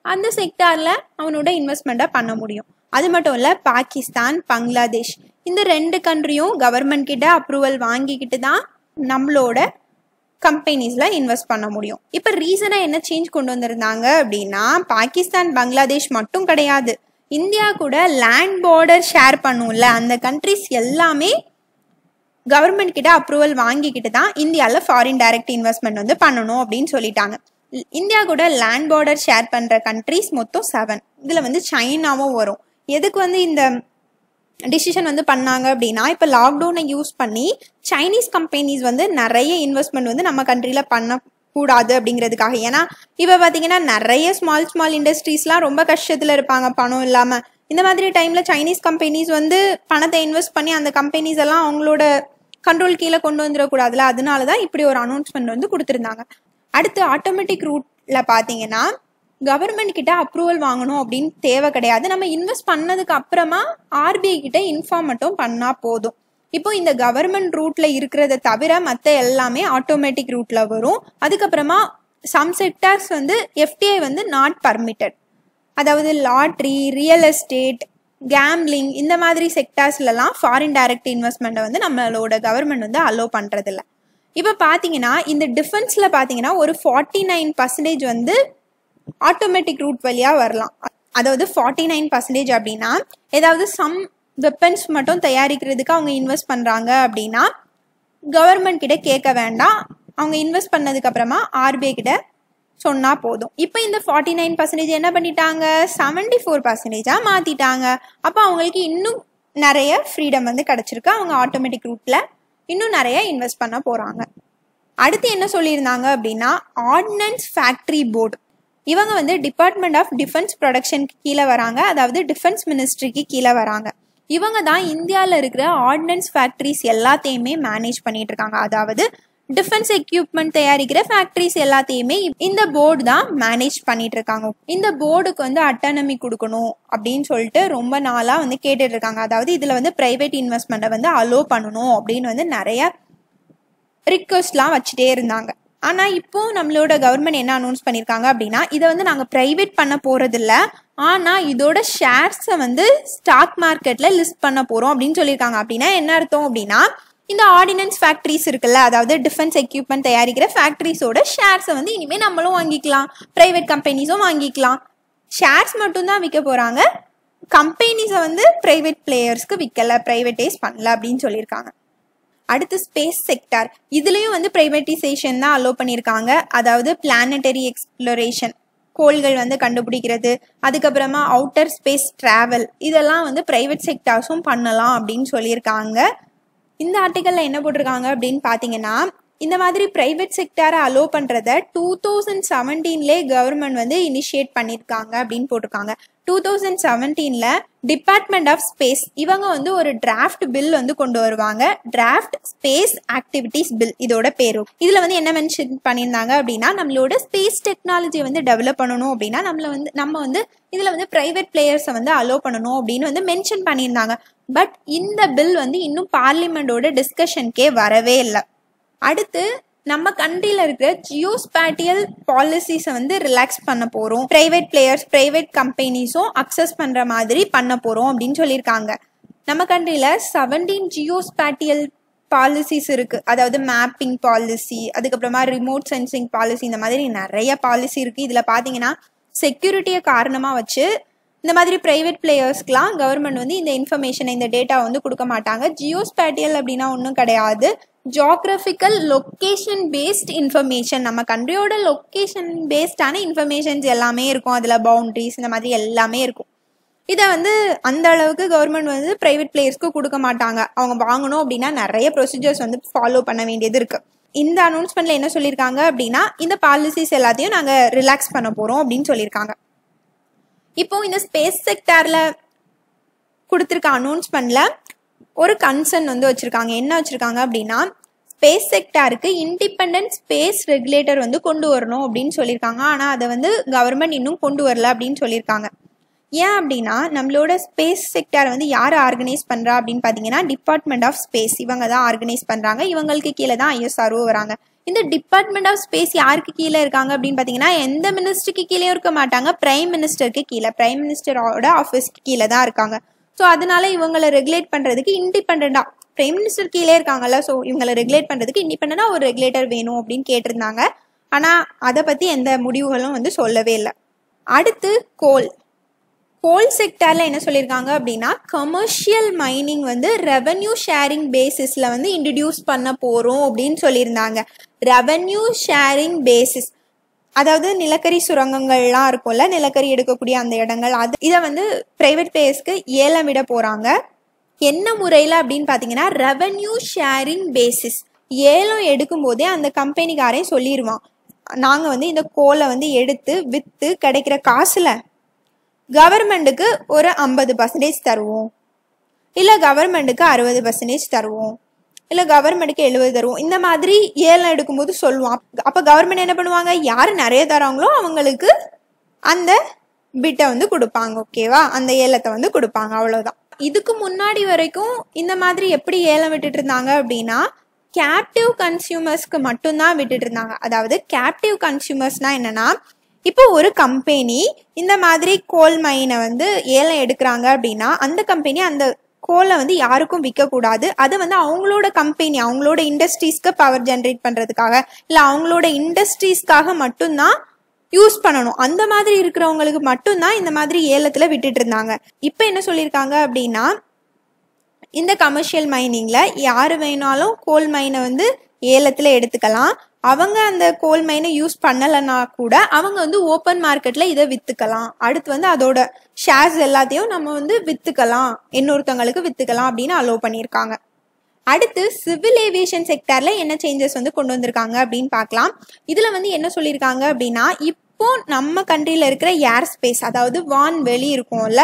அந்த செக்டாரில் அவனோட இன்வெஸ்ட்மெண்ட்டை பண்ண முடியும். அது மட்டும் இல்லை பாகிஸ்தான் பங்களாதேஷ் இந்த ரெண்டு கண்ட்ரியும் கவர்மெண்ட் கிட்ட அப்ரூவல் வாங்கிக்கிட்டு தான் நம்மளோட கம்பெனிஸில் இன்வெஸ்ட் பண்ண முடியும். இப்போ ரீசனாக என்ன சேஞ்ச் கொண்டு வந்திருந்தாங்க அப்படின்னா பாகிஸ்தான் பங்களாதேஷ் மட்டும் கிடையாது. இந்தியா கூட லேண்ட் பார்டர் ஷேர் பண்ணும்ல அந்த கண்ட்ரிஸ் எல்லாமே கவர்மெண்ட் கிட்ட அப்ரூவல் வாங்கிக்கிட்டு தான் இந்தியாவில் ஃபாரின் டைரக்ட் இன்வெஸ்ட்மெண்ட் வந்து பண்ணணும் அப்படின்னு சொல்லிட்டாங்க. இந்தியா கூட லேண்ட் பார்டர் ஷேர் பண்ணுற கண்ட்ரிஸ் மொத்தம் செவன் இதில் வந்து சைனாவும் வரும். எதுக்கு வந்து இந்த டிசிஷன் வந்து பண்ணாங்க அப்படின்னா இப்போ லாக்டவுனை யூஸ் பண்ணி சைனீஸ் கம்பெனிஸ் வந்து நிறைய இன்வெஸ்ட்மெண்ட் வந்து நம்ம கண்ட்ரியில் பண்ண கூடாது அப்படிங்கிறதுக்காக. ஏன்னா இப்போ பார்த்தீங்கன்னா நிறைய ஸ்மால் ஸ்மால் இண்டஸ்ட்ரீஸ்லாம் ரொம்ப கஷ்டத்தில் இருப்பாங்க. பணம் இல்லாமல் இந்த மாதிரி டைமில் சைனீஸ் கம்பெனிஸ் வந்து பணத்தை இன்வெஸ்ட் பண்ணி அந்த கம்பெனிஸ் எல்லாம் அவங்களோட கண்ட்ரோல் கீழே கொண்டு வந்துடக்கூடாதுல அதனால தான் இப்படி ஒரு அனௌன்ஸ்மெண்ட் வந்து கொடுத்துருந்தாங்க. அடுத்து ஆட்டோமேட்டிக் ரூட்ல பார்த்தீங்கன்னா கவர்மெண்ட் கிட்ட அப்ரூவல் வாங்கணும் அப்படின்னு தேவை கிடையாது. நம்ம இன்வெஸ்ட் பண்ணதுக்கு அப்புறமா ஆர்பிஐ கிட்ட இன்ஃபார்ம் மட்டும் பண்ணா போதும். இப்போ இந்த கவர்மெண்ட் ரூட்ல இருக்கிறத தவிர மற்ற எல்லாமே ஆட்டோமேட்டிக் ரூட்ல வரும். அதுக்கப்புறமா சம் செக்டார்ஸ் வந்து எஃப்டிஐ வந்து நாட் பர்மிட்டட் அதாவது லாட்ரி ரியல் எஸ்டேட் கேம்லிங் இந்த மாதிரி செக்டார்ஸ்லலாம் ஃபாரின் டைரக்ட் இன்வெஸ்ட்மெண்ட்டை வந்து நம்மளோட கவர்மெண்ட் வந்து அலோவ் பண்ணுறதில்ல இப்போ பார்த்தீங்கன்னா இந்த டிஃபென்ஸில் பார்த்தீங்கன்னா ஒரு ஃபார்ட்டி நைன் பர்சன்டேஜ் வந்து ஆட்டோமேட்டிக் ரூட் வழியாக வரலாம். அதாவது ஃபார்ட்டி நைன் பர்சன்டேஜ் அப்படின்னா ஏதாவது சம் வெப்பன்ஸ் மட்டும் தயாரிக்கிறதுக்கு அவங்க இன்வெஸ்ட் பண்ணுறாங்க அப்படின்னா கவர்மெண்ட் கிட்ட கேட்க வேண்டாம். அவங்க இன்வெஸ்ட் பண்ணதுக்கப்புறமா ஆர்பிஐ கிட்ட சொன்னால் போதும். இப்போ இந்த ஃபார்ட்டி நைன் பர்சன்டேஜ் என்ன பண்ணிட்டாங்க? செவன்டி ஃபோர் பர்சன்டேஜாக மாற்றிட்டாங்க அப்போ அவங்களுக்கு இன்னும் நிறைய ஃப்ரீடம் வந்து கிடச்சிருக்கு. அவங்க ஆட்டோமேட்டிக் ரூட்டில் இன்னும் நிறைய இன்வெஸ்ட் பண்ண போகிறாங்க அடுத்து என்ன சொல்லியிருந்தாங்க அப்படின்னா ஆர்டினன்ஸ் ஃபேக்ட்ரி போர்டு இவங்க வந்து டிபார்ட்மெண்ட் ஆஃப் டிஃபென்ஸ் ப்ரொடக்ஷனுக்கு கீழே வராங்க. அதாவது டிஃபென்ஸ் மினிஸ்ட்ரிக்கு கீழே வராங்க. இவங்க தான் இந்தியாவில் இருக்கிற ஆர்டினன்ஸ் ஃபேக்ட்ரிஸ் எல்லாத்தையுமே மேனேஜ் பண்ணிட்டு இருக்காங்க. அதாவது டிஃபென்ஸ் எக்யூப்மெண்ட் தயாரிக்கிற ஃபேக்ட்ரிஸ் எல்லாத்தையுமே இந்த போர்டு தான் மேனேஜ் பண்ணிட்டு இருக்காங்க இந்த போர்டுக்கு வந்து அட்டானமி கொடுக்கணும் அப்படின்னு சொல்லிட்டு ரொம்ப நாளாக வந்து கேட்டுட்டு இருக்காங்க அதாவது இதில் வந்து பிரைவேட் இன்வெஸ்ட்மெண்ட்டை வந்து அலோ பண்ணணும் அப்படின்னு வந்து நிறைய ரிக்வஸ்ட்லாம் வச்சுட்டே இருந்தாங்க. ஆனால் இப்போ நம்மளோட கவர்மெண்ட் என்ன அனௌன்ஸ் பண்ணியிருக்காங்க அப்படின்னா இதை வந்து நாங்கள் ப்ரைவேட் பண்ண போகிறதில்ல ஆனால் இதோட ஷேர்ஸை வந்து ஸ்டாக் மார்க்கெட்டில் லிஸ்ட் பண்ண போகிறோம் அப்படின்னு சொல்லியிருக்காங்க அப்படின்னா என்ன அர்த்தம் அப்படின்னா இந்த ஆர்டினன்ஸ் ஃபேக்ட்ரிஸ் இருக்குல்ல அதாவது டிஃபென்ஸ் எக்யூப்மெண்ட் தயாரிக்கிற ஃபேக்ட்ரிஸோட ஷேர்ஸை வந்து இனிமேல் நம்மளும் வாங்கிக்கலாம். ப்ரைவேட் கம்பெனிஸும் வாங்கிக்கலாம். ஷேர்ஸ் மட்டும்தான் விற்க போகிறாங்க கம்பெனிஸை வந்து ப்ரைவேட் பிளேயர்ஸ்க்கு விற்கலை ப்ரைவேட்டைஸ் பண்ணல அப்படின்னு சொல்லியிருக்காங்க. அடுத்து ஸ்பேஸ் செக்டார் இதுலேயும் வந்து ப்ரைவேட்டைசேஷன் தான் அலோவ் பண்ணியிருக்காங்க. அதாவது பிளானட்டரி எக்ஸ்ப்ளோரேஷன் கோள்கள் வந்து கண்டுபிடிக்கிறது. அதுக்கப்புறமா அவுட்டர் ஸ்பேஸ் ட்ராவல் இதெல்லாம் வந்து ப்ரைவேட் செக்டார்ஸும் பண்ணலாம் அப்படின்னு சொல்லியிருக்காங்க. இந்த ஆர்டிக்கலில் என்ன போட்டிருக்காங்க அப்படின்னு பார்த்தீங்கன்னா இந்த மாதிரி ப்ரைவேட் செக்டாரை அலோவ் பண்ணுறத டூ தௌசண்ட் செவன்டீன்லே கவர்மெண்ட் வந்து இனிஷியேட் பண்ணியிருக்காங்க அப்படின்னு போட்டிருக்காங்க. Two thousand செவன்டீனில் department of space இவங்க வந்து ஒரு டிராஃப்ட் பில் வந்து கொண்டு வருவாங்க. டிராஃப்ட் ஸ்பேஸ் ஆக்டிவிட்டிஸ் பில் இதோட பேரு. இதில் வந்து என்ன மென்ஷன் பண்ணியிருந்தாங்க அப்படின்னா நம்மளோட ஸ்பேஸ் டெக்னாலஜி வந்து டெவலப் பண்ணணும் அப்படின்னா நம்மள வந்து நம்ம வந்து இதில் வந்து ப்ரைவேட் பிளேயர்ஸை வந்து அலோவ் பண்ணணும் அப்படின்னு வந்து மென்ஷன் பண்ணியிருந்தாங்க. பட் இந்த பில் வந்து இன்னும் பார்லிமெண்டோட டிஸ்கஷனுக்கே வரவே இல்லை. அடுத்து நம்ம கண்ட்ரியில் இருக்கிற ஜியோஸ்பேட்டியல் பாலிசிஸை வந்து ரிலாக்ஸ் பண்ண போகிறோம் ப்ரைவேட் பிளேயர்ஸ் ப்ரைவேட் கம்பெனிஸும் அக்சஸ் பண்ணுற மாதிரி பண்ண போகிறோம் அப்படின்னு சொல்லியிருக்காங்க. நம்ம கண்ட்ரியில் செவன்டீன் ஜியோஸ்பேட்டியல் பாலிசிஸ் இருக்குது அதாவது மேப்பிங் பாலிசி அதுக்கப்புறமா ரிமோட் சென்சிங் பாலிசி இந்த மாதிரி நிறைய பாலிசி இருக்குது இதில் பார்த்தீங்கன்னா செக்யூரிட்டியை காரணமாக வச்சு இந்த மாதிரி ப்ரைவேட் பிளேயர்ஸ்க்குலாம் கவர்மெண்ட் வந்து இந்த இன்ஃபர்மேஷனை இந்த டேட்டா வந்து கொடுக்க மாட்டாங்க. ஜியோஸ்பேட்டியல் அப்படின்னா ஒன்றும் கிடையாது. ஜியாகிரபிக்கல் லொக்கேஷன் பேஸ்ட் இன்ஃபர்மேஷன் நம்ம கண்ட்ரியோட லொக்கேஷன் பேஸ்டான இன்ஃபர்மேஷன்ஸ் எல்லாமே இருக்கும். அதில் பவுண்ட்ரிஸ் இந்த மாதிரி எல்லாமே இருக்கும். இதை வந்து அந்த அளவுக்கு கவர்மெண்ட் வந்து ப்ரைவேட் பிளேயர்ஸ்க்கு கொடுக்க மாட்டாங்க. அவங்க வாங்கணும் அப்படின்னா நிறைய ப்ரொசீஜர்ஸ் வந்து ஃபாலோ பண்ண வேண்டியது இருக்கு. இந்த அனௌன்ஸ்மெண்ட்ல என்ன சொல்லியிருக்காங்க அப்படின்னா இந்த பாலிசிஸ் எல்லாத்தையும் நாங்கள் ரிலாக்ஸ் பண்ண போகிறோம் அப்படின்னு சொல்லியிருக்காங்க. இப்போ இந்த ஸ்பேஸ் செக்டாரில் கொடுத்துருக்க அனௌன்ஸ்மெண்ட்ல ஒரு கன்சர்ன் வந்து வச்சுருக்காங்க. என்ன வச்சுருக்காங்க அப்படின்னா ஸ்பேஸ் செக்டாருக்கு இண்டிபெண்ட் ஸ்பேஸ் ரெகுலேட்டர் வந்து கொண்டு வரணும் அப்படின்னு சொல்லியிருக்காங்க. ஆனால் அதை வந்து கவர்மெண்ட் இன்னும் கொண்டு வரல அப்படின்னு சொல்லியிருக்காங்க. ஏன் அப்படின்னா நம்மளோட ஸ்பேஸ் செக்டார் வந்து யார் ஆர்கனைஸ் பண்ணுறா அப்படின்னு பார்த்தீங்கன்னா டிபார்ட்மெண்ட் ஆஃப் ஸ்பேஸ் இவங்க தான் ஆர்கனைஸ் பண்ணுறாங்க இவங்களுக்கு கீழே தான் ஐஎஸ்ஆர்ஓ வராங்க. இந்த டிபார்ட்மெண்ட் ஆஃப் ஸ்பேஸ் யாருக்கு கீழே இருக்காங்க அப்படின்னு பார்த்தீங்கன்னா எந்த மினிஸ்டருக்கு கீழேயும் இருக்க மாட்டாங்க. பிரைம் மினிஸ்டருக்கு கீழே. பிரைம் மினிஸ்டரோட ஆஃபீஸ்க்கு கீழே தான் இருக்காங்க. ஸோ அதனால இவங்களை ரெகுலேட் பண்ணுறதுக்கு இண்டிபெண்ட்டாக பிரைம் மினிஸ்டர் கீழே இருக்காங்கல்ல ஸோ இவங்களை ரெகுலேட் பண்ணுறதுக்கு இண்டிபெண்ட்டாக ஒரு ரெகுலேட்டர் வேணும் அப்படின்னு கேட்டிருந்தாங்க. ஆனால் அதை பற்றி எந்த முடிவுகளும் வந்து சொல்லவே இல்லை. அடுத்து கோல் கோல் செக்டாரில் என்ன சொல்லியிருக்காங்க அப்படின்னா கமர்ஷியல் மைனிங் வந்து ரெவன்யூ ஷேரிங் பேசிஸில் வந்து இன்ட்ரடியூஸ் பண்ண போகிறோம் அப்படின்னு சொல்லியிருந்தாங்க. ரெவன்யூ ஷேரிங் பேசிஸ் அதாவது நிலக்கரி சுரங்கங்கள்லாம் இருக்கும்ல நிலக்கரி எடுக்கக்கூடிய அந்த இடங்கள் அது இதை வந்து ப்ரைவேட் பேஸ்க்கு ஏலம் விட போகிறாங்க என்ன முறையில் அப்படின்னு பார்த்தீங்கன்னா ரெவன்யூ ஷேரிங் பேசிஸ் ஏலம் எடுக்கும்போதே அந்த கம்பெனிக்காரையும் சொல்லிடுவான் நாங்கள் வந்து இந்த கோலை வந்து எடுத்து விற்று கிடைக்கிற காசில் கவர்மெண்ட்டுக்கு ஒரு ஐம்பது பர்சன்டேஜ் தருவோம். இல்லை கவர்மெண்ட்டுக்கு அறுபது பர்சன்டேஜ் தருவோம். இல்லை கவர்மெண்ட்டுக்கு எழுபது தருவோம். இந்த மாதிரி ஏலம் எடுக்கும்போது சொல்லுவோம். அப்போ கவர்மெண்ட் என்ன பண்ணுவாங்க? யார் நிறைய தராங்களோ அவங்களுக்கு அந்த பிட்டை வந்து கொடுப்பாங்க ஓகேவா அந்த ஏலத்தை வந்து கொடுப்பாங்க அவ்வளோதான் இதுக்கு முன்னாடி வரைக்கும் இந்த மாதிரி எப்படி ஏலம் விட்டுட்டு இருந்தாங்க அப்படின்னா கேப்டிவ் கன்சியூமர்ஸ்க்கு மட்டும்தான் விட்டுட்டு இருந்தாங்க. அதாவது கேப்டிவ் கன்சியூமர்ஸ்னால் என்னன்னா இப்போ ஒரு கம்பெனி இந்த மாதிரி கோல் மைனை வந்து ஏலம் எடுக்கிறாங்க அப்படின்னா அந்த கம்பெனி அந்த கோலை வந்து யாருக்கும் விற்கக்கூடாது அது வந்து அவங்களோட கம்பெனி அவங்களோட இண்டஸ்ட்ரீஸ்க்கு பவர் ஜென்ரேட் பண்ணுறதுக்காக இல்லை அவங்களோட இண்டஸ்ட்ரீஸ்க்காக மட்டும்தான் யூஸ் பண்ணணும். அந்த மாதிரி இருக்கிறவங்களுக்கு மட்டும்தான் இந்த மாதிரி ஏலத்தில் விட்டுட்டு இருந்தாங்க. இப்போ என்ன சொல்லியிருக்காங்க அப்படின்னா இந்த கமர்ஷியல் மைனிங்கில் யார் வேணாலும் கோல் மைனை வந்து ஏலத்தில் எடுத்துக்கலாம். அவங்க அந்த கோல் மைனை யூஸ் பண்ணலைன்னா கூட அவங்க வந்து ஓப்பன் மார்க்கெட்டில் இதை விற்றுக்கலாம் அடுத்து வந்து அதோட ஷேர்ஸ் எல்லாத்தையும் நம்ம வந்து விற்றுக்கலாம் இன்னொருத்தவங்களுக்கு விற்றுக்கலாம் அப்படின்னு அலோவ் பண்ணியிருக்காங்க. அடுத்து சிவில் ஏவியேஷன் செக்டரில் என்ன சேஞ்சஸ் வந்து கொண்டு வந்திருக்காங்க அப்படின்னு பார்க்கலாம். இதில் வந்து என்ன சொல்லியிருக்காங்க அப்படின்னா இப்போ நம்ம கண்ட்ரியில் இருக்கிற ஏர் ஸ்பேஸ் அதாவது வான்வெளி இருக்கும்ல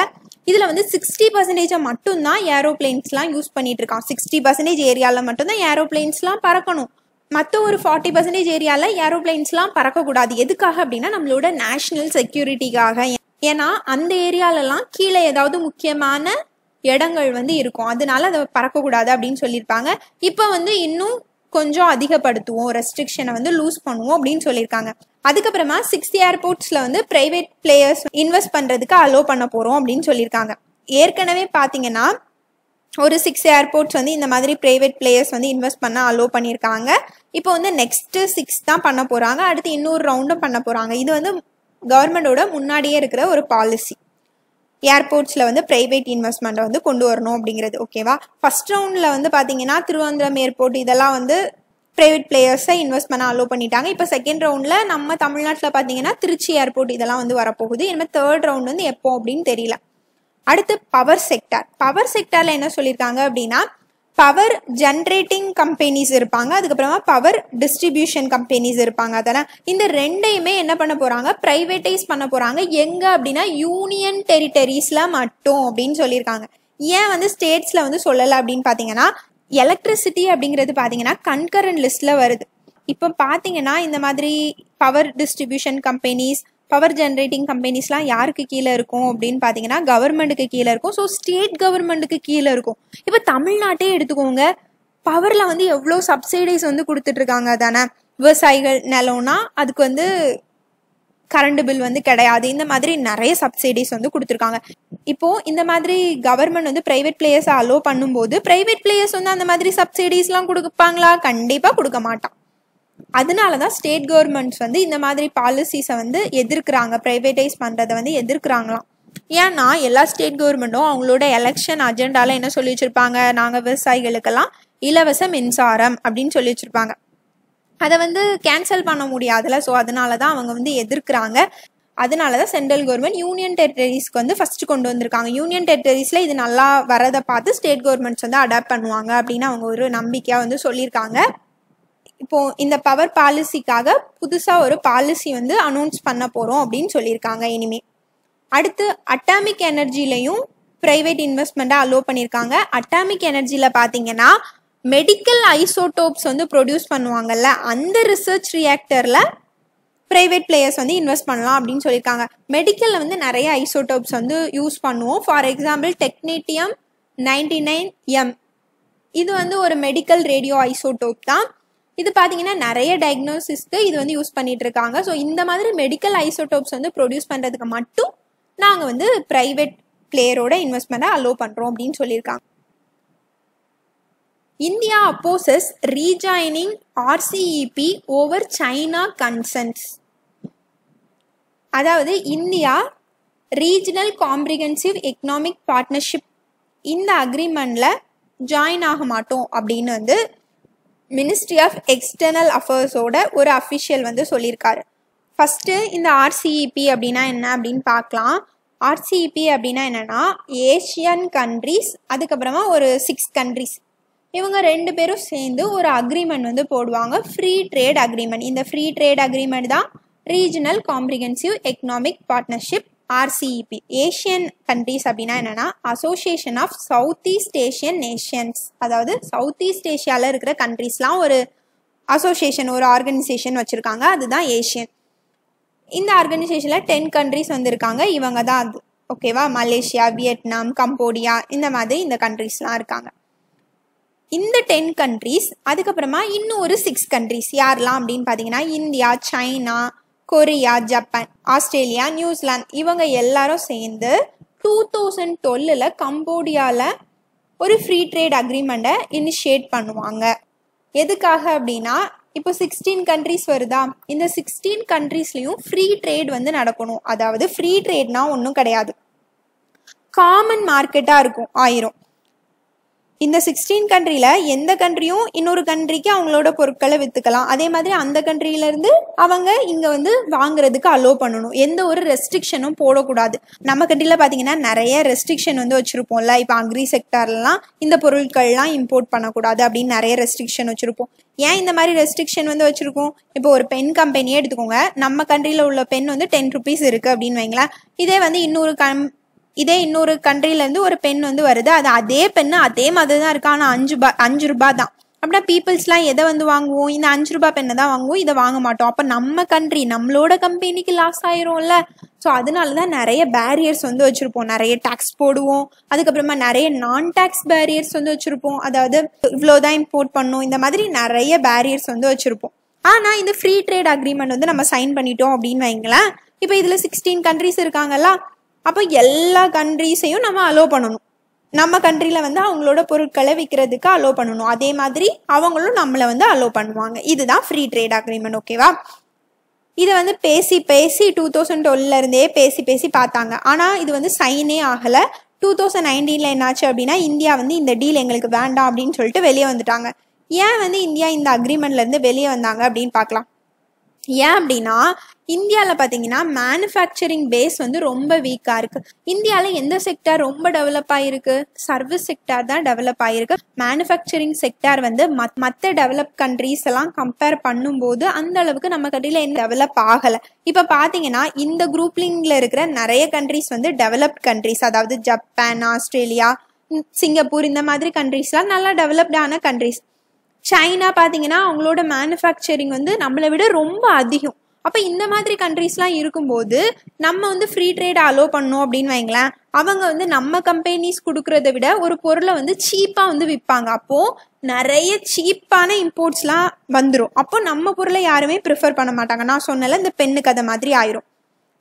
இதில் வந்து சிக்ஸ்டி பர்சன்டேஜை மட்டும்தான் ஏரோப்ளைன்ஸ்லாம் யூஸ் பண்ணிட்டு இருக்கான். சிக்ஸ்டி பர்சன்டேஜ் ஏரியாவில் மட்டும்தான் ஏரோப்ளைன்ஸ்லாம் பறக்கணும். மற்ற ஒரு ஃபார்ட்டி பர்சன்டேஜ் ஏரியாவில் ஏரோப்ளைன்ஸ்லாம் பறக்கக்கூடாது. எதுக்காக அப்படின்னா நம்மளோட நேஷ்னல் செக்யூரிட்டிக்காக ஏன்னா அந்த ஏரியாலலாம் கீழே ஏதாவது முக்கியமான இடங்கள் வந்து இருக்கும். அதனால அதை பறக்கக்கூடாது அப்படின்னு சொல்லியிருப்பாங்க. இப்போ வந்து இன்னும் கொஞ்சம் அதிகப்படுத்துவோம். ரெஸ்ட்ரிக்ஷனை வந்து லூஸ் பண்ணுவோம் அப்படின்னு சொல்லியிருக்காங்க. அதுக்கப்புறமா சிக்ஸ்த் ஏர்போர்ட்ஸில் வந்து ப்ரைவேட் பிளேயர்ஸ் இன்வெஸ்ட் பண்ணுறதுக்கு அலோவ் பண்ண போகிறோம் அப்படின்னு சொல்லியிருக்காங்க. ஏற்கனவே பார்த்தீங்கன்னா ஒரு சிக்ஸ் ஏர்போர்ட்ஸ் வந்து இந்த மாதிரி ப்ரைவேட் பிளேயர்ஸ் வந்து இன்வெஸ்ட் பண்ண அலோவ் பண்ணியிருக்காங்க. இப்போ வந்து நெக்ஸ்ட்டு சிக்ஸ் தான் பண்ண போகிறாங்க அடுத்து இன்னொரு ரவுண்டும் பண்ண போகிறாங்க இது வந்து கவர்மெண்டோட முன்னாடியே இருக்கிற ஒரு பாலிசி ஏர்போர்ட்ஸில் வந்து ப்ரைவேட் இன்வெஸ்ட்மெண்ட்டை வந்து கொண்டு வரணும் அப்படிங்கிறது ஓகேவா ஃபர்ஸ்ட் ரவுண்டில் வந்து பார்த்தீங்கன்னா திருவனந்தபுரம் ஏர்போர்ட் இதெல்லாம் வந்து ப்ரைவேட் பிளேயர்ஸை இன்வெஸ்ட் பண்ண அலோவ் பண்ணிட்டாங்க. இப்போ செகண்ட் ரவுண்டில் நம்ம தமிழ்நாட்டில் பார்த்தீங்கன்னா திருச்சி ஏர்போர்ட் இதெல்லாம் வந்து வரப்போகுது. இனிமேல் தேர்ட் ரவுண்ட் வந்து எப்போ அப்படின்னு தெரியல. அடுத்து பவர் செக்டார் பவர் செக்டாரில் என்ன சொல்லியிருக்காங்க அப்படின்னா பவர் ஜென்ரேட்டிங் கம்பெனிஸ் இருப்பாங்க. அதுக்கப்புறமா பவர் டிஸ்ட்ரிபியூஷன் கம்பெனிஸ் இருப்பாங்க. அதெல்லாம் இந்த ரெண்டையுமே என்ன பண்ண போகிறாங்க ப்ரைவேட்டைஸ் பண்ண போகிறாங்க எங்கே அப்படின்னா யூனியன் டெரிட்டரிஸில் மட்டும் அப்படின்னு சொல்லியிருக்காங்க ஏன் வந்து ஸ்டேட்ஸில் வந்து சொல்லலை அப்படின்னு பார்த்தீங்கன்னா எலக்ட்ரிசிட்டி அப்படிங்கிறது பார்த்தீங்கன்னா கன்கரண்ட் லிஸ்ட்டில் வருது. இப்போ பார்த்தீங்கன்னா இந்த மாதிரி power distribution companies power generating கம்பெனிஸ்லாம் யாருக்கு கீழே இருக்கும் அப்படின்னு பார்த்தீங்கன்னா கவர்மெண்ட்டுக்கு கீழே இருக்கும். ஸோ ஸ்டேட் கவர்மெண்ட்டுக்கு கீழே இருக்கும். இப்போ தமிழ்நாட்டே எடுத்துக்கோங்க. பவரில் வந்து எவ்வளோ சப்சிடிஸ் வந்து கொடுத்துட்ருக்காங்க தானே? விவசாயிகள் நிலம்னா அதுக்கு வந்து கரண்ட் பில் வந்து கிடையாது. இந்த மாதிரி நிறைய சப்சிடிஸ் வந்து கொடுத்துருக்காங்க. இப்போ இந்த மாதிரி கவர்மெண்ட் வந்து பிரைவேட் பிளேயர்ஸை அலோவ் பண்ணும்போது பிரைவேட் பிளேயர்ஸ் வந்து அந்த மாதிரி சப்சிடிஸ்லாம் கொடுப்பாங்களா? கண்டிப்பாக கொடுக்க மாட்டான். அதனால தான் ஸ்டேட் கவர்மெண்ட்ஸ் வந்து இந்த மாதிரி பாலிசிஸை வந்து எதிர்க்கிறாங்க ப்ரைவேட்டைஸ் பண்ணுறதை வந்து எதிர்க்கிறாங்களாம். ஏன்னா எல்லா ஸ்டேட் கவர்மெண்ட்டும் அவங்களோட எலெக்ஷன் அஜெண்டாவில் என்ன சொல்லி வச்சுருப்பாங்க? நாங்கள் விவசாயிகளுக்கெல்லாம் இலவச மின்சாரம் அப்படின்னு சொல்லி வச்சுருப்பாங்க. அதை வந்து கேன்சல் பண்ண முடியாதுல்ல. ஸோ அதனால தான் அவங்க வந்து எதிர்க்கிறாங்க. அதனால தான் சென்ட்ரல் கவர்மெண்ட் யூனியன் டெரிட்டரிஸ்க்கு வந்து ஃபஸ்ட்டு கொண்டு வந்திருக்காங்க. யூனியன் டெரிட்டரிஸில் இது நல்லா வரதை பார்த்து ஸ்டேட் கவர்மெண்ட்ஸ் வந்து அடாப்ட் பண்ணுவாங்க அப்படின்னு அவங்க ஒரு நம்பிக்கையாக வந்து சொல்லியிருக்காங்க. இப்போ இந்த பவர் பாலிசிக்காக புதுசாக ஒரு பாலிசி வந்து அனௌன்ஸ் பண்ண போகிறோம் அப்படின்னு சொல்லியிருக்காங்க இனிமே. அடுத்து அட்டாமிக் எனர்ஜிலையும் ப்ரைவேட் இன்வெஸ்ட்மெண்ட்டை அலோவ் பண்ணியிருக்காங்க. அட்டாமிக் எனர்ஜியில் பார்த்தீங்கன்னா மெடிக்கல் ஐசோடோப்ஸ் வந்து ப்ரொடியூஸ் பண்ணுவாங்கல்ல அந்த ரிசர்ச் ரியாக்டரில் ப்ரைவேட் பிளேயர்ஸ் வந்து இன்வெஸ்ட் பண்ணலாம் அப்படின்னு சொல்லியிருக்காங்க. மெடிக்கலில் வந்து நிறைய ஐசோடோப்ஸ் வந்து யூஸ் பண்ணுவோம். For example technetium ninety nine M இது வந்து ஒரு மெடிக்கல் ரேடியோ ஐசோடோப் தான். இது பார்த்தீங்கன்னா நிறைய டயக்னோசிஸ்க்கு இது வந்து யூஸ் பண்ணிட்டு இருக்காங்க ஸோ இந்த மாதிரி மெடிக்கல் ஐசோடோப்ஸ் வந்து ப்ரொடியூஸ் பண்ணுறதுக்கு மட்டும் நாங்கள் வந்து ப்ரைவேட் பிளேயரோட இன்வெஸ்ட்மெண்ட்டை அலோவ் பண்ணுறோம் அப்படின்னு சொல்லியிருக்காங்க. India opposes rejoining RCEP over China concerns அதாவது India regional comprehensive economic partnership இந்த அக்ரிமெண்ட்டில் ஜாயின் ஆக மாட்டோம் அப்படின்னு வந்து மினிஸ்ட்ரி ஆஃப் எக்ஸ்டர்னல் அஃபேர்ஸோட ஒரு அஃபிஷியல் வந்து சொல்லியிருக்காரு. ஃபஸ்ட்டு இந்த ஆர்சிஇபி அப்படின்னா என்ன அப்படின்னு பார்க்கலாம். ஆர்சிஇபி அப்படின்னா என்னென்னா ஏஷியன் கண்ட்ரிஸ் அதுக்கப்புறமா ஒரு சிக்ஸ் கண்ட்ரிஸ் இவங்க ரெண்டு பேரும் சேர்ந்து ஒரு அக்ரிமெண்ட் வந்து போடுவாங்க. ஃப்ரீ ட்ரேட் அக்ரிமெண்ட் இந்த ஃப்ரீ ட்ரேட் அக்ரிமெண்ட் தான் regional comprehensive economic partnership RCEP Asian countries அப்படின்னா என்னன்னா association of south east Asian nations அதாவது சவுத் ஈஸ்ட் ஏஷியாவில் இருக்கிற கண்ட்ரிஸ்லாம் ஒரு அசோசியேஷன் ஒரு ஆர்கனைசேஷன் வச்சுருக்காங்க. அதுதான் ஏஷியன் இந்த ஆர்கனைசேஷனில் டென் கண்ட்ரிஸ் வந்திருக்காங்க. இவங்க தான் அது. ஓகேவா மலேசியா வியட்நாம் கம்போடியா இந்த மாதிரி இந்த கண்ட்ரீஸ்லாம் இருக்காங்க. இந்த டென் கண்ட்ரீஸ் அதுக்கப்புறமா இன்னும் ஒரு சிக்ஸ் கண்ட்ரீஸ் யாரெல்லாம் அப்படின்னு பார்த்தீங்கன்னா India China Korea Japan Australia New Zealand இவங்க எல்லாரும் சேர்ந்து டூ தௌசண்ட் டுவெல்லில் கம்போடியாவில் ஒரு ஃப்ரீ ட்ரேட் அக்ரிமெண்ட்டை இனிஷியேட் பண்ணுவாங்க. எதுக்காக அப்படின்னா இப்போ சிக்ஸ்டீன் கண்ட்ரீஸ் வருதா? இந்த சிக்ஸ்டீன் கண்ட்ரீஸ்லையும் ஃப்ரீ ட்ரேட் வந்து நடக்கணும். அதாவது ஃப்ரீ ட்ரேட்னா ஒன்றும் கிடையாது. காமன் மார்க்கெட்டாக இருக்கும் ஆயிரும். இந்த சிக்ஸ்டீன் கண்ட்ரியில் எந்த கண்ட்ரியும் இன்னொரு கண்ட்ரிக்கு அவங்களோட பொருட்களை விற்றுக்கலாம் அதே மாதிரி அந்த கண்ட்ரியிலேருந்து அவங்க இங்கே வந்து வாங்குறதுக்கு அலோவ் பண்ணணும். எந்த ஒரு ரெஸ்ட்ரிக்ஷனும் போடக்கூடாது. நம்ம கண்ட்ரியில் பார்த்தீங்கன்னா நிறைய ரெஸ்ட்ரிக்ஷன் வந்து வச்சுருப்போம்ல. இப்போ அக்ரி செக்டார்லாம் இந்த பொருட்கள்லாம் இம்போர்ட் பண்ணக்கூடாது அப்படின்னு நிறைய ரெஸ்ட்ரிக்ஷன் வச்சுருப்போம். ஏன் இந்த மாதிரி ரெஸ்ட்ரிக்ஷன் வந்து வச்சுருக்கோம்? இப்போ ஒரு பென் கம்பெனியே எடுத்துக்கோங்க. நம்ம கண்ட்ரியில் உள்ள பென் வந்து டென் ருபீஸ் இருக்குது அப்படின்னு வைங்களேன். இதே வந்து இன்னொரு கம் இதே இன்னொரு கண்ட்ரிலேருந்து ஒரு பென் வந்து வருது. அது அதே பெண்ணு அதே மாதிரி தான் இருக்கு. ஆனால் அஞ்சு ரூபா அஞ்சு ரூபா தான் அப்படின்னா பீப்புள்ஸ்லாம் எதை வந்து வாங்குவோம்? இந்த அஞ்சு ரூபா பெண்ணை தான் வாங்குவோம். இதை வாங்க மாட்டோம். அப்போ நம்ம கண்ட்ரி நம்மளோட கம்பெனிக்கு லாஸ் ஆயிரும்ல. ஸோ அதனால தான் நிறைய பேரியர்ஸ் வந்து வச்சுருப்போம். நிறைய டேக்ஸ் போடுவோம். அதுக்கப்புறமா நிறைய நான் டேக்ஸ் பேரியர்ஸ் வந்து வச்சுருப்போம். அதாவது இவ்வளோதான் இம்போர்ட் பண்ணும். இந்த மாதிரி நிறைய பேரியர்ஸ் வந்து வச்சுருப்போம். ஆனால் இந்த ஃப்ரீ ட்ரேட் அக்ரிமெண்ட் வந்து நம்ம சைன் பண்ணிட்டோம் அப்படின்னு வைங்களேன். இப்போ இதில் சிக்ஸ்டீன் கண்ட்ரிஸ் இருக்காங்கல்ல அப்போ எல்லா கண்ட்ரீஸையும் நம்ம அலோவ் பண்ணணும். நம்ம கண்ட்ரியில் வந்து அவங்களோட பொருட்களை விற்கிறதுக்கு அலோவ் பண்ணணும். அதே மாதிரி அவங்களும் நம்மளை வந்து அலோவ் பண்ணுவாங்க. இதுதான் ஃப்ரீ ட்ரேட் அக்ரிமெண்ட் ஓகேவா இதை வந்து பேசி பேசி டூ தௌசண்ட் டுவெல்லேருந்தே பேசி பேசி பார்த்தாங்க. ஆனால் இது வந்து சைனே ஆகலை. டூ தௌசண்ட் நைன்டீனில் என்னாச்சு அப்படின்னா இந்தியா வந்து இந்த டீல் எங்களுக்கு வேண்டாம் அப்படின்னு சொல்லிட்டு வெளியே வந்துட்டாங்க. ஏன் வந்து இந்தியா இந்த அக்ரிமெண்ட்லேருந்து வெளியே வந்தாங்க அப்படின்னு பார்க்கலாம். ஏன் அப்படின்னா இந்தியாவில் பார்த்தீங்கன்னா மேனுஃபேக்சரிங் பேஸ் வந்து ரொம்ப வீக்காக இருக்குது இந்தியாவில் எந்த செக்டார் ரொம்ப டெவலப் ஆகிருக்கு சர்வீஸ் செக்டார் தான் டெவலப் ஆகிருக்கு மேனுஃபேக்சரிங் செக்டார் வந்து மத் மற்ற டெவலப் கண்ட்ரீஸ் எல்லாம் கம்பேர் பண்ணும்போது அந்த அளவுக்கு நம்ம கண்ட்ரியில் எந்த டெவலப் ஆகலை. இப்போ பார்த்தீங்கன்னா இந்த குரூப்லிங்கில் இருக்கிற நிறைய கண்ட்ரீஸ் வந்து டெவலப்ட் கண்ட்ரீஸ் அதாவது ஜப்பான் ஆஸ்திரேலியா சிங்கப்பூர் இந்த மாதிரி கண்ட்ரீஸ்லாம் நல்லா டெவலப்டான கண்ட்ரீஸ் சைனா பார்த்தீங்கன்னா அவங்களோட மேனுஃபேக்சரிங் வந்து நம்மளை விட ரொம்ப அதிகம். அப்போ இந்த மாதிரி கண்ட்ரீஸ்லாம் இருக்கும்போது நம்ம வந்து ஃப்ரீ ட்ரேட் அலோவ் பண்ணோம் அப்படின்னு வைங்களேன் அவங்க வந்து நம்ம கம்பெனிஸ் கொடுக்குறத விட ஒரு பொருளை வந்து சீப்பாக வந்து விற்பாங்க. அப்போது நிறைய சீப்பான இம்போர்ட்ஸ்லாம் வந்துடும் அப்போ நம்ம பொருளை யாருமே ப்ரிஃபர் பண்ண மாட்டாங்க. நான் சொன்னல இந்த பெண்ணு கதை மாதிரி ஆயிரும்.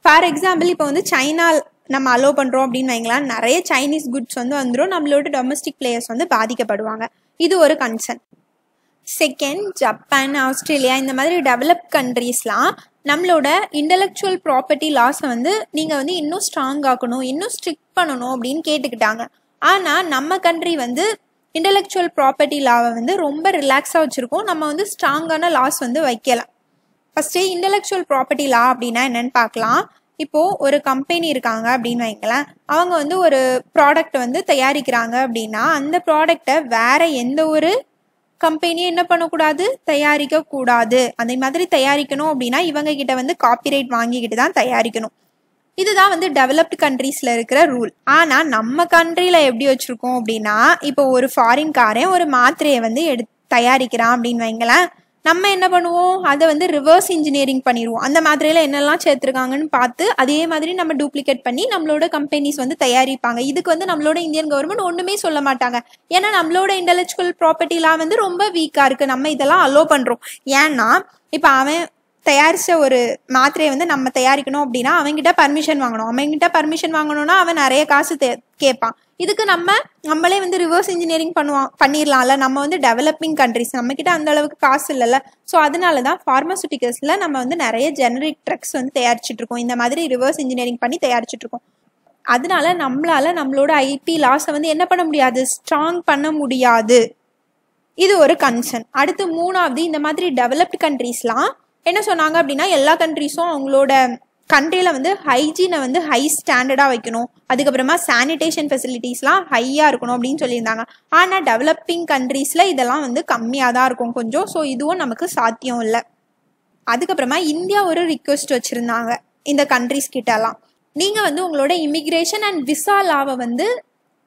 ஃபார் எக்ஸாம்பிள் இப்போ வந்து சைனா நம்ம அலோவ் பண்ணுறோம் அப்படின்னு வைங்களேன் நிறைய சைனீஸ் குட்ஸ் வந்து வந்துடும் நம்மளோட டொமஸ்டிக் பிளேயர்ஸ் வந்து பாதிக்கப்படுவாங்க. இது ஒரு கன்சர்ன் செகண்ட் ஜப்பான் ஆஸ்திரேலியா இந்த மாதிரி டெவலப் கண்ட்ரீஸ்லாம் நம்மளோட இன்டலெக்சுவல் ப்ராப்பர்ட்டி லாஸை வந்து நீங்கள் வந்து இன்னும் ஸ்ட்ராங் ஆக்கணும் இன்னும் ஸ்ட்ரிக்ட் பண்ணணும் அப்படின்னு கேட்டுக்கிட்டாங்க. ஆனால் நம்ம கண்ட்ரி வந்து இன்டலெக்சுவல் ப்ராப்பர்ட்டி லாவை வந்து ரொம்ப ரிலாக்ஸாக வச்சுருக்கோம். நம்ம வந்து ஸ்ட்ராங்கான லாஸ் வந்து வைக்கலாம் ஃபஸ்ட்டு இன்டலெக்சுவல் ப்ராப்பர்ட்டி லா அப்படின்னா என்னென்னு பார்க்கலாம். இப்போது ஒரு கம்பெனி இருக்காங்க அப்படின்னு வைங்களேன். அவங்க வந்து ஒரு ப்ராடக்ட் வந்து தயாரிக்கிறாங்க அப்படின்னா அந்த ப்ராடக்டை வேற எந்த ஒரு கம்பெனி என்ன பண்ணக்கூடாது? தயாரிக்க கூடாது அந்த மாதிரி தயாரிக்கணும் அப்படின்னா இவங்க கிட்ட வந்து காப்பிரைட் வாங்கிக்கிட்டு தான் தயாரிக்கணும். இதுதான் வந்து டெவலப்டு கண்ட்ரீஸில் இருக்கிற ரூல் ஆனால் நம்ம கண்ட்ரியில் எப்படி வச்சுருக்கோம் அப்படின்னா இப்போ ஒரு ஃபாரின்காரன் ஒரு மாத்திரையை வந்து எடு தயாரிக்கிறான் அப்படின்னு வைங்களேன். நம்ம என்ன பண்ணுவோம்? அதை வந்து ரிவர்ஸ் இன்ஜினியரிங் பண்ணிடுவோம். அந்த மாதிரியில் என்னெல்லாம் சேர்த்துருக்காங்கன்னு பார்த்து அதே மாதிரி நம்ம டூப்ளிகேட் பண்ணி நம்மளோட கம்பெனிஸ் வந்து தயாரிப்பாங்க. இதுக்கு வந்து நம்மளோட இந்தியன் கவர்மெண்ட் ஒன்றுமே சொல்ல மாட்டாங்க. ஏன்னா நம்மளோட இன்டலெக்சுவல் ப்ராப்பர்ட்டிலாம் வந்து ரொம்ப வீக்காக இருக்குது நம்ம இதெல்லாம் அலோவ் பண்ணுறோம் ஏன்னா இப்போ அவன் தயாரித்த ஒரு மாத்திரையை வந்து நம்ம தயாரிக்கணும் அப்படின்னா அவன்கிட்ட பர்மிஷன் வாங்கணும். அவன்கிட்ட பர்மிஷன் வாங்கணும்னா அவன் நிறைய காசு தே கேட்பான். இதுக்கு நம்ம நம்மளே வந்து ரிவர்ஸ் இன்ஜினியரிங் பண்ணுவான் பண்ணிடலாம்ல. நம்ம வந்து டெவலப்பிங் கண்ட்ரிஸ் நம்மக்கிட்ட அந்த அளவுக்கு காசு இல்லைல்ல. ஸோ அதனால தான் ஃபார்மசூட்டிக்கல்ஸில் நம்ம வந்து நிறைய ஜெனரிக் ட்ரக்ஸ் வந்து தயாரிச்சுட்டு இருக்கோம் இந்த மாதிரி ரிவர்ஸ் இன்ஜினியரிங் பண்ணி தயாரிச்சுட்டு இருக்கோம் அதனால நம்மளால நம்மளோட ஐபி லாஸை வந்து என்ன பண்ண முடியாது? ஸ்ட்ராங் பண்ண முடியாது. இது ஒரு கன்சர்ன் அடுத்து மூணாவது இந்த மாதிரி டெவலப்டு கண்ட்ரீஸ்லாம் என்ன சொன்னாங்க அப்படின்னா எல்லா கண்ட்ரீஸும் அவங்களோட கண்ட்ரியில் வந்து ஹைஜீனை வந்து ஹை ஸ்டாண்டர்டாக வைக்கணும். அதுக்கப்புறமா சானிடேஷன் ஃபெசிலிட்டிஸ்லாம் ஹையாக இருக்கணும் அப்படின்னு சொல்லியிருந்தாங்க. ஆனால் டெவலப்பிங் கண்ட்ரீஸில் இதெல்லாம் வந்து கம்மியாக தான் இருக்கும் கொஞ்சம். ஸோ இதுவும் நமக்கு சாத்தியம் இல்லை. அதுக்கப்புறமா இந்தியா ஒரு ரிக்வெஸ்ட் வச்சுருந்தாங்க இந்த கண்ட்ரிஸ் கிட்டலாம் நீங்கள் வந்து உங்களோட இமிக்ரேஷன் அண்ட் விசா லாவை வந்து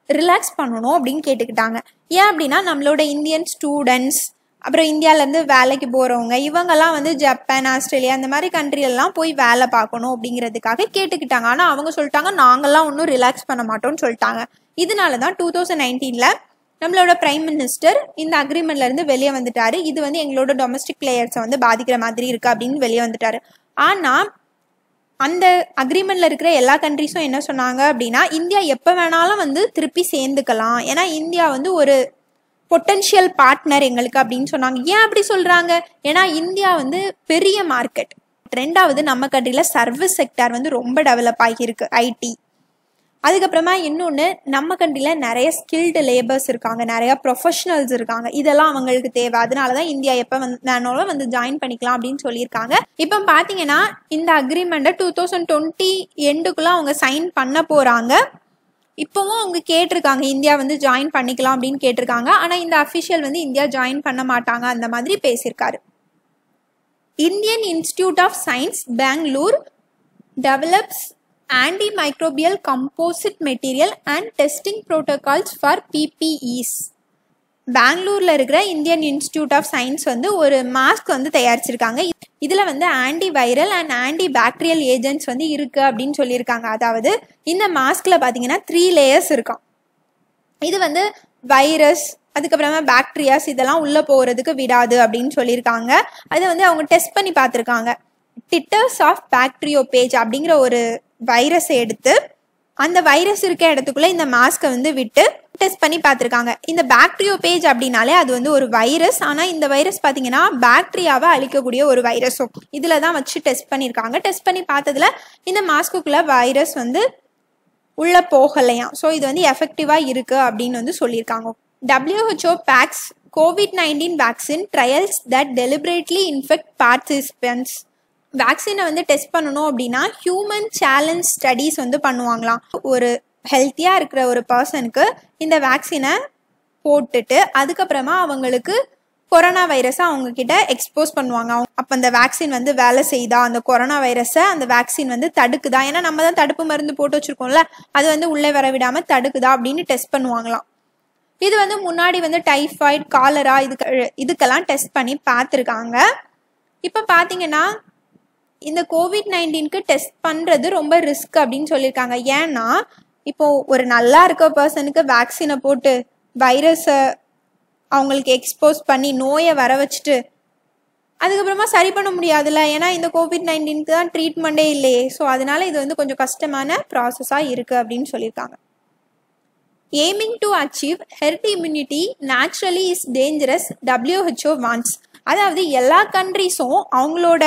ரிலாக்ஸ் பண்ணணும் அப்படின்னு கேட்டுக்கிட்டாங்க. ஏன் அப்படின்னா நம்மளோட இந்தியன் ஸ்டூடெண்ட்ஸ் அப்புறம் இந்தியாவிலேருந்து வேலைக்கு போகிறவங்க இவங்கெல்லாம் வந்து ஜப்பான் ஆஸ்திரேலியா இந்த மாதிரி கண்ட்ரியெல்லாம் போய் வேலை பார்க்கணும் அப்படிங்கிறதுக்காக கேட்டுக்கிட்டாங்க. ஆனால் அவங்க சொல்லிட்டாங்க நாங்கள்லாம் ஒன்றும் ரிலாக்ஸ் பண்ண மாட்டோம்னு சொல்லிட்டாங்க. இதனால தான் டூ தௌசண்ட் நைன்டீனில் நம்மளோட பிரைம் மினிஸ்டர் இந்த அக்ரிமெண்ட்லேருந்து வெளியே வந்துட்டாரு. இது வந்து எங்களோட டொமஸ்டிக் பிளேயர்ஸை வந்து பாதிக்கிற மாதிரி இருக்குது அப்படின்னு வெளியே வந்துட்டாரு. ஆனால் அந்த அக்ரிமெண்ட்ல இருக்கிற எல்லா கண்ட்ரிஸும் என்ன சொன்னாங்க அப்படின்னா இந்தியா எப்போ வேணாலும் வந்து திருப்பி சேர்ந்துக்கலாம். ஏன்னா இந்தியா வந்து ஒரு பொட்டன்ஷியல் பார்ட்னர் எங்களுக்கு அப்படின்னு சொன்னாங்க. ஏன் அப்படி சொல்றாங்க? ஏன்னா இந்தியா வந்து பெரிய மார்க்கெட் ரெண்டாவது நம்ம கண்ட்ரியில் சர்வீஸ் செக்டார் வந்து ரொம்ப டெவலப் ஆகியிருக்கு ஐடி அதுக்கப்புறமா இன்னொன்று நம்ம கண்ட்ரியில் நிறைய ஸ்கில்டு லேபர்ஸ் இருக்காங்க நிறைய ப்ரொஃபஷனல்ஸ் இருக்காங்க. இதெல்லாம் அவங்களுக்கு தேவை. அதனால தான் இந்தியா எப்போ வந்து வேணாலும் வந்து ஜாயின் பண்ணிக்கலாம் அப்படின்னு சொல்லியிருக்காங்க. இப்போ பார்த்தீங்கன்னா இந்த அக்ரிமெண்ட்டை டூ தௌசண்ட் டுவெண்ட்டி எண்டுக்குள்ளே அவங்க சைன் பண்ண போகிறாங்க இப்போவும் அவங்க கேட்டிருக்காங்க இந்தியா வந்து ஜாயின் பண்ணிக்கலாம் அப்படின்னு கேட்டிருக்காங்க. ஆனால் இந்த அஃபிஷியல் வந்து இந்தியா ஜாயின் பண்ண மாட்டாங்க அந்த மாதிரி பேசியிருக்காரு. Indian institute of science Bangalore develops anti microbial composite material and testing protocols for PPEs பெங்களூரில் இருக்கிற இந்தியன் இன்ஸ்டியூட் ஆஃப் சயின்ஸ் வந்து ஒரு மாஸ்க் வந்து தயாரிச்சிருக்காங்க. இதில் வந்து anti viral and anti bacterial agents வந்து இருக்குது அப்படின்னு சொல்லியிருக்காங்க. அதாவது இந்த மாஸ்கில் பார்த்தீங்கன்னா த்ரீ லேயர்ஸ் இருக்கும். இது வந்து வைரஸ் அதுக்கப்புறமா பாக்டீரியாஸ் இதெல்லாம் உள்ளே போகிறதுக்கு விடாது அப்படின்னு சொல்லியிருக்காங்க. அதை வந்து அவங்க டெஸ்ட் பண்ணி பார்த்துருக்காங்க. டிட்டர்ஸ் ஆஃப் பேக்ட்ரியோ பேஜ் அப்படிங்கிற ஒரு வைரஸை எடுத்து அந்த வைரஸ் இருக்க இடத்துக்குள்ள இந்த மாஸ்க்கை வந்து விட்டு டெஸ்ட் பண்ணி பார்த்துருக்காங்க. இந்த பாக்டீரியோ பேஜ் அப்படின்னாலே அது வந்து ஒரு வைரஸ் ஆனால் இந்த வைரஸ் பார்த்தீங்கன்னா பாக்டீரியாவை அழிக்கக்கூடிய ஒரு வைரஸும் இதில் தான் வச்சு டெஸ்ட் பண்ணியிருக்காங்க டெஸ்ட் பண்ணி பார்த்ததுல இந்த மாஸ்க்குள்ளே வைரஸ் வந்து உள்ளே போகலையாம். ஸோ இது வந்து எஃபெக்டிவாக இருக்குது அப்படின்னு வந்து சொல்லியிருக்காங்க. WHO backs COVID nineteen vaccine trials that deliberately infect participants வேக்சினை வந்து டெஸ்ட் பண்ணணும் அப்படின்னா ஹியூமன் சேலஞ்ச் ஸ்டடீஸ் வந்து பண்ணுவாங்களாம். ஒரு ஹெல்த்தியாக இருக்கிற ஒரு பர்சனுக்கு இந்த வேக்சினை போட்டுட்டு அதுக்கப்புறமா அவங்களுக்கு கொரோனா வைரஸை அவங்க கிட்ட எக்ஸ்போஸ் பண்ணுவாங்க. அவங்க அப்போ அந்த வேக்சின் வந்து வேலை செய்தா? அந்த கொரோனா வைரஸை அந்த வேக்சின் வந்து தடுக்குதா? ஏன்னா நம்ம தான் தடுப்பு மருந்து போட்டு வச்சிருக்கோம்ல அது வந்து உள்ளே வர விடாமல் தடுக்குதா அப்படின்னு டெஸ்ட் பண்ணுவாங்களாம். இது வந்து முன்னாடி வந்து டைஃபாய்டு காலரா இதுக்கு இதுக்கெல்லாம் டெஸ்ட் பண்ணி பார்த்துருக்காங்க. இப்போ பார்த்தீங்கன்னா இந்த கோவிட் நைன்டீனுக்கு டெஸ்ட் பண்ணுறது ரொம்ப ரிஸ்க் அப்படின்னு சொல்லியிருக்காங்க. ஏன்னா இப்போது ஒரு நல்லா இருக்க பர்சனுக்கு வேக்சினை போட்டு வைரஸை அவங்களுக்கு எக்ஸ்போஸ் பண்ணி நோயை வர வச்சுட்டு அதுக்கப்புறமா சரி பண்ண முடியாதுல்ல. ஏன்னா இந்த கோவிட் நைன்டீனுக்கு தான் ட்ரீட்மெண்ட்டே இல்லையே. ஸோ அதனால இது வந்து கொஞ்சம் கஷ்டமான ப்ராசஸாக இருக்குது அப்படின்னு சொல்லியிருக்காங்க. Aiming to achieve herd immunity naturally is dangerous WHO warns அதாவது எல்லா கண்ட்ரிஸும் அவங்களோட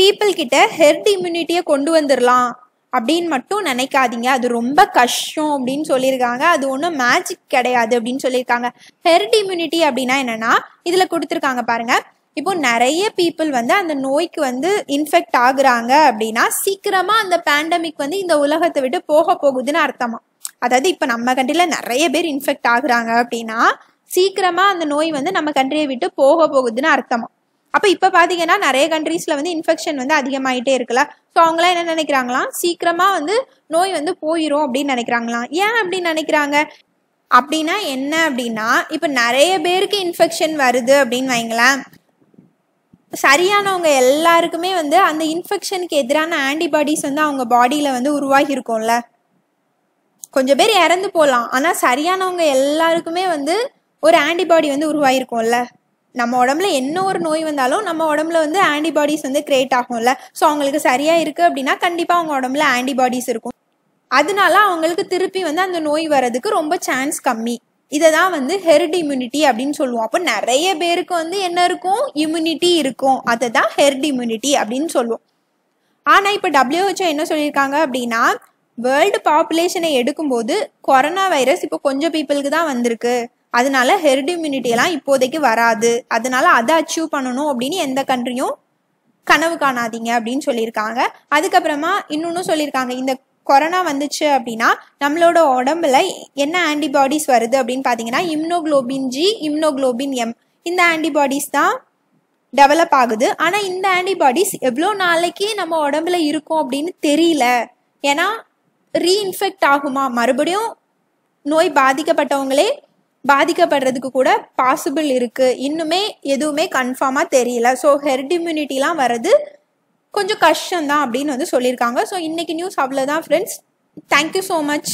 பீப்புள் கிட்ட ஹெர்ட் இம்யூனிட்டியை கொண்டு வந்துடலாம் அப்படின்னு மட்டும் நினைக்காதீங்க. அது ரொம்ப கஷ்டம் அப்படின்னு சொல்லியிருக்காங்க. அது ஒன்றும் மேஜிக் கிடையாது அப்படின்னு சொல்லியிருக்காங்க. ஹெர்ட் இம்யூனிட்டி அப்படின்னா என்னன்னா இதில் கொடுத்துருக்காங்க பாருங்க. இப்போ நிறைய பீப்புள் வந்து அந்த நோய்க்கு வந்து இன்ஃபெக்ட் ஆகுறாங்க அப்படின்னா சீக்கிரமா அந்த பேண்டமிக் வந்து இந்த உலகத்தை விட்டு போக போகுதுன்னு அர்த்தமா? அதாவது இப்போ நம்ம கண்ட்ரியில் நிறைய பேர் இன்ஃபெக்ட் ஆகுறாங்க அப்படின்னா சீக்கிரமா அந்த நோய் வந்து நம்ம கண்ட்ரியை விட்டு போக போகுதுன்னு அர்த்தமா? அப்போ இப்போ பார்த்தீங்கன்னா நிறைய கண்ட்ரீஸில் வந்து இன்ஃபெக்ஷன் வந்து அதிகமாயிட்டே இருக்குல்ல. ஸோ அவங்களாம் என்ன நினைக்கிறாங்களாம்? சீக்கிரமாக வந்து நோய் வந்து போயிடும் அப்படின்னு நினைக்கிறாங்களாம். ஏன் அப்படின்னு நினைக்கிறாங்க? அப்படின்னா என்ன அப்படின்னா இப்போ நிறைய பேருக்கு இன்ஃபெக்ஷன் வருது அப்படின்னு வைங்களேன். சரியானவங்க எல்லாருக்குமே வந்து அந்த இன்ஃபெக்ஷனுக்கு எதிரான ஆன்டிபாடிஸ் வந்து அவங்க பாடியில் வந்து உருவாகி இருக்கும்ல. கொஞ்சம் பேர் இறந்து போகலாம் ஆனால் சரியானவங்க எல்லாருக்குமே வந்து ஒரு ஆன்டிபாடி வந்து உருவாகிருக்கும்ல நம்ம உடம்புல என்ன ஒரு நோய் வந்தாலும் நம்ம உடம்புல வந்து ஆன்டிபாடிஸ் வந்து கிரியேட் ஆகும்ல. ஸோ அவங்களுக்கு சரியாக இருக்குது அப்படின்னா கண்டிப்பாக அவங்க உடம்புல ஆன்டிபாடிஸ் இருக்கும். அதனால அவங்களுக்கு திருப்பி வந்து அந்த நோய் வர்றதுக்கு ரொம்ப சான்ஸ் கம்மி. இதை தான் வந்து ஹெர்ட் இம்யூனிட்டி அப்படின்னு சொல்லுவோம். அப்போ நிறைய பேருக்கு வந்து என்ன இருக்கும்? இம்யூனிட்டி இருக்கும். அதை தான் ஹெர்ட் இம்யூனிட்டி அப்படின்னு சொல்லுவோம். ஆனால் இப்போ டபிள்யூஹெச்ஓ என்ன சொல்லியிருக்காங்க அப்படின்னா வேர்ல்டு பாப்புலேஷனை எடுக்கும்போது கொரோனா வைரஸ் இப்போ கொஞ்சம் பீப்புளுக்கு தான் வந்திருக்கு. அதனால ஹெர்ட் இம்யூனிட்டி எல்லாம் இப்போதைக்கு வராது. அதனால அதை அச்சீவ் பண்ணணும் அப்படின்னு எந்த கண்ட்ரியும் கனவு காணாதீங்க அப்படின்னு சொல்லியிருக்காங்க. அதுக்கப்புறமா இன்னொன்னு சொல்லியிருக்காங்க. இந்த கொரோனா வந்துச்சு அப்படின்னா நம்மளோட உடம்புல என்ன ஆன்டிபாடிஸ் வருது அப்படின்னு பார்த்தீங்கன்னா இம்னோக்ளோபின் ஜி இம்னோக்ளோபின் எம் இந்த ஆன்டிபாடிஸ் தான் டெவலப் ஆகுது. ஆனால் இந்த ஆன்டிபாடிஸ் எவ்வளோ நாளைக்கு நம்ம உடம்புல இருக்கும் அப்படின்னு தெரியல. ஏன்னா ரீஇன்ஃபெக்ட் ஆகுமா? மறுபடியும் நோய் பாதிக்கப்பட்டவங்களே பாதிக்கப்படுறதுக்கு கூட பாசிபிள் இருக்குது இன்னுமே எதுவுமே கன்ஃபார்மாக தெரியல. ஸோ ஹெர்ட் இம்யூனிட்டிலாம் வர்றது கொஞ்சம் கஷ்டம்தான் அப்படின்னு வந்து சொல்லியிருக்காங்க. ஸோ இன்றைக்கி நியூஸ் அவ்வளோதான் ஃப்ரெண்ட்ஸ் தேங்க்யூ ஸோ மச்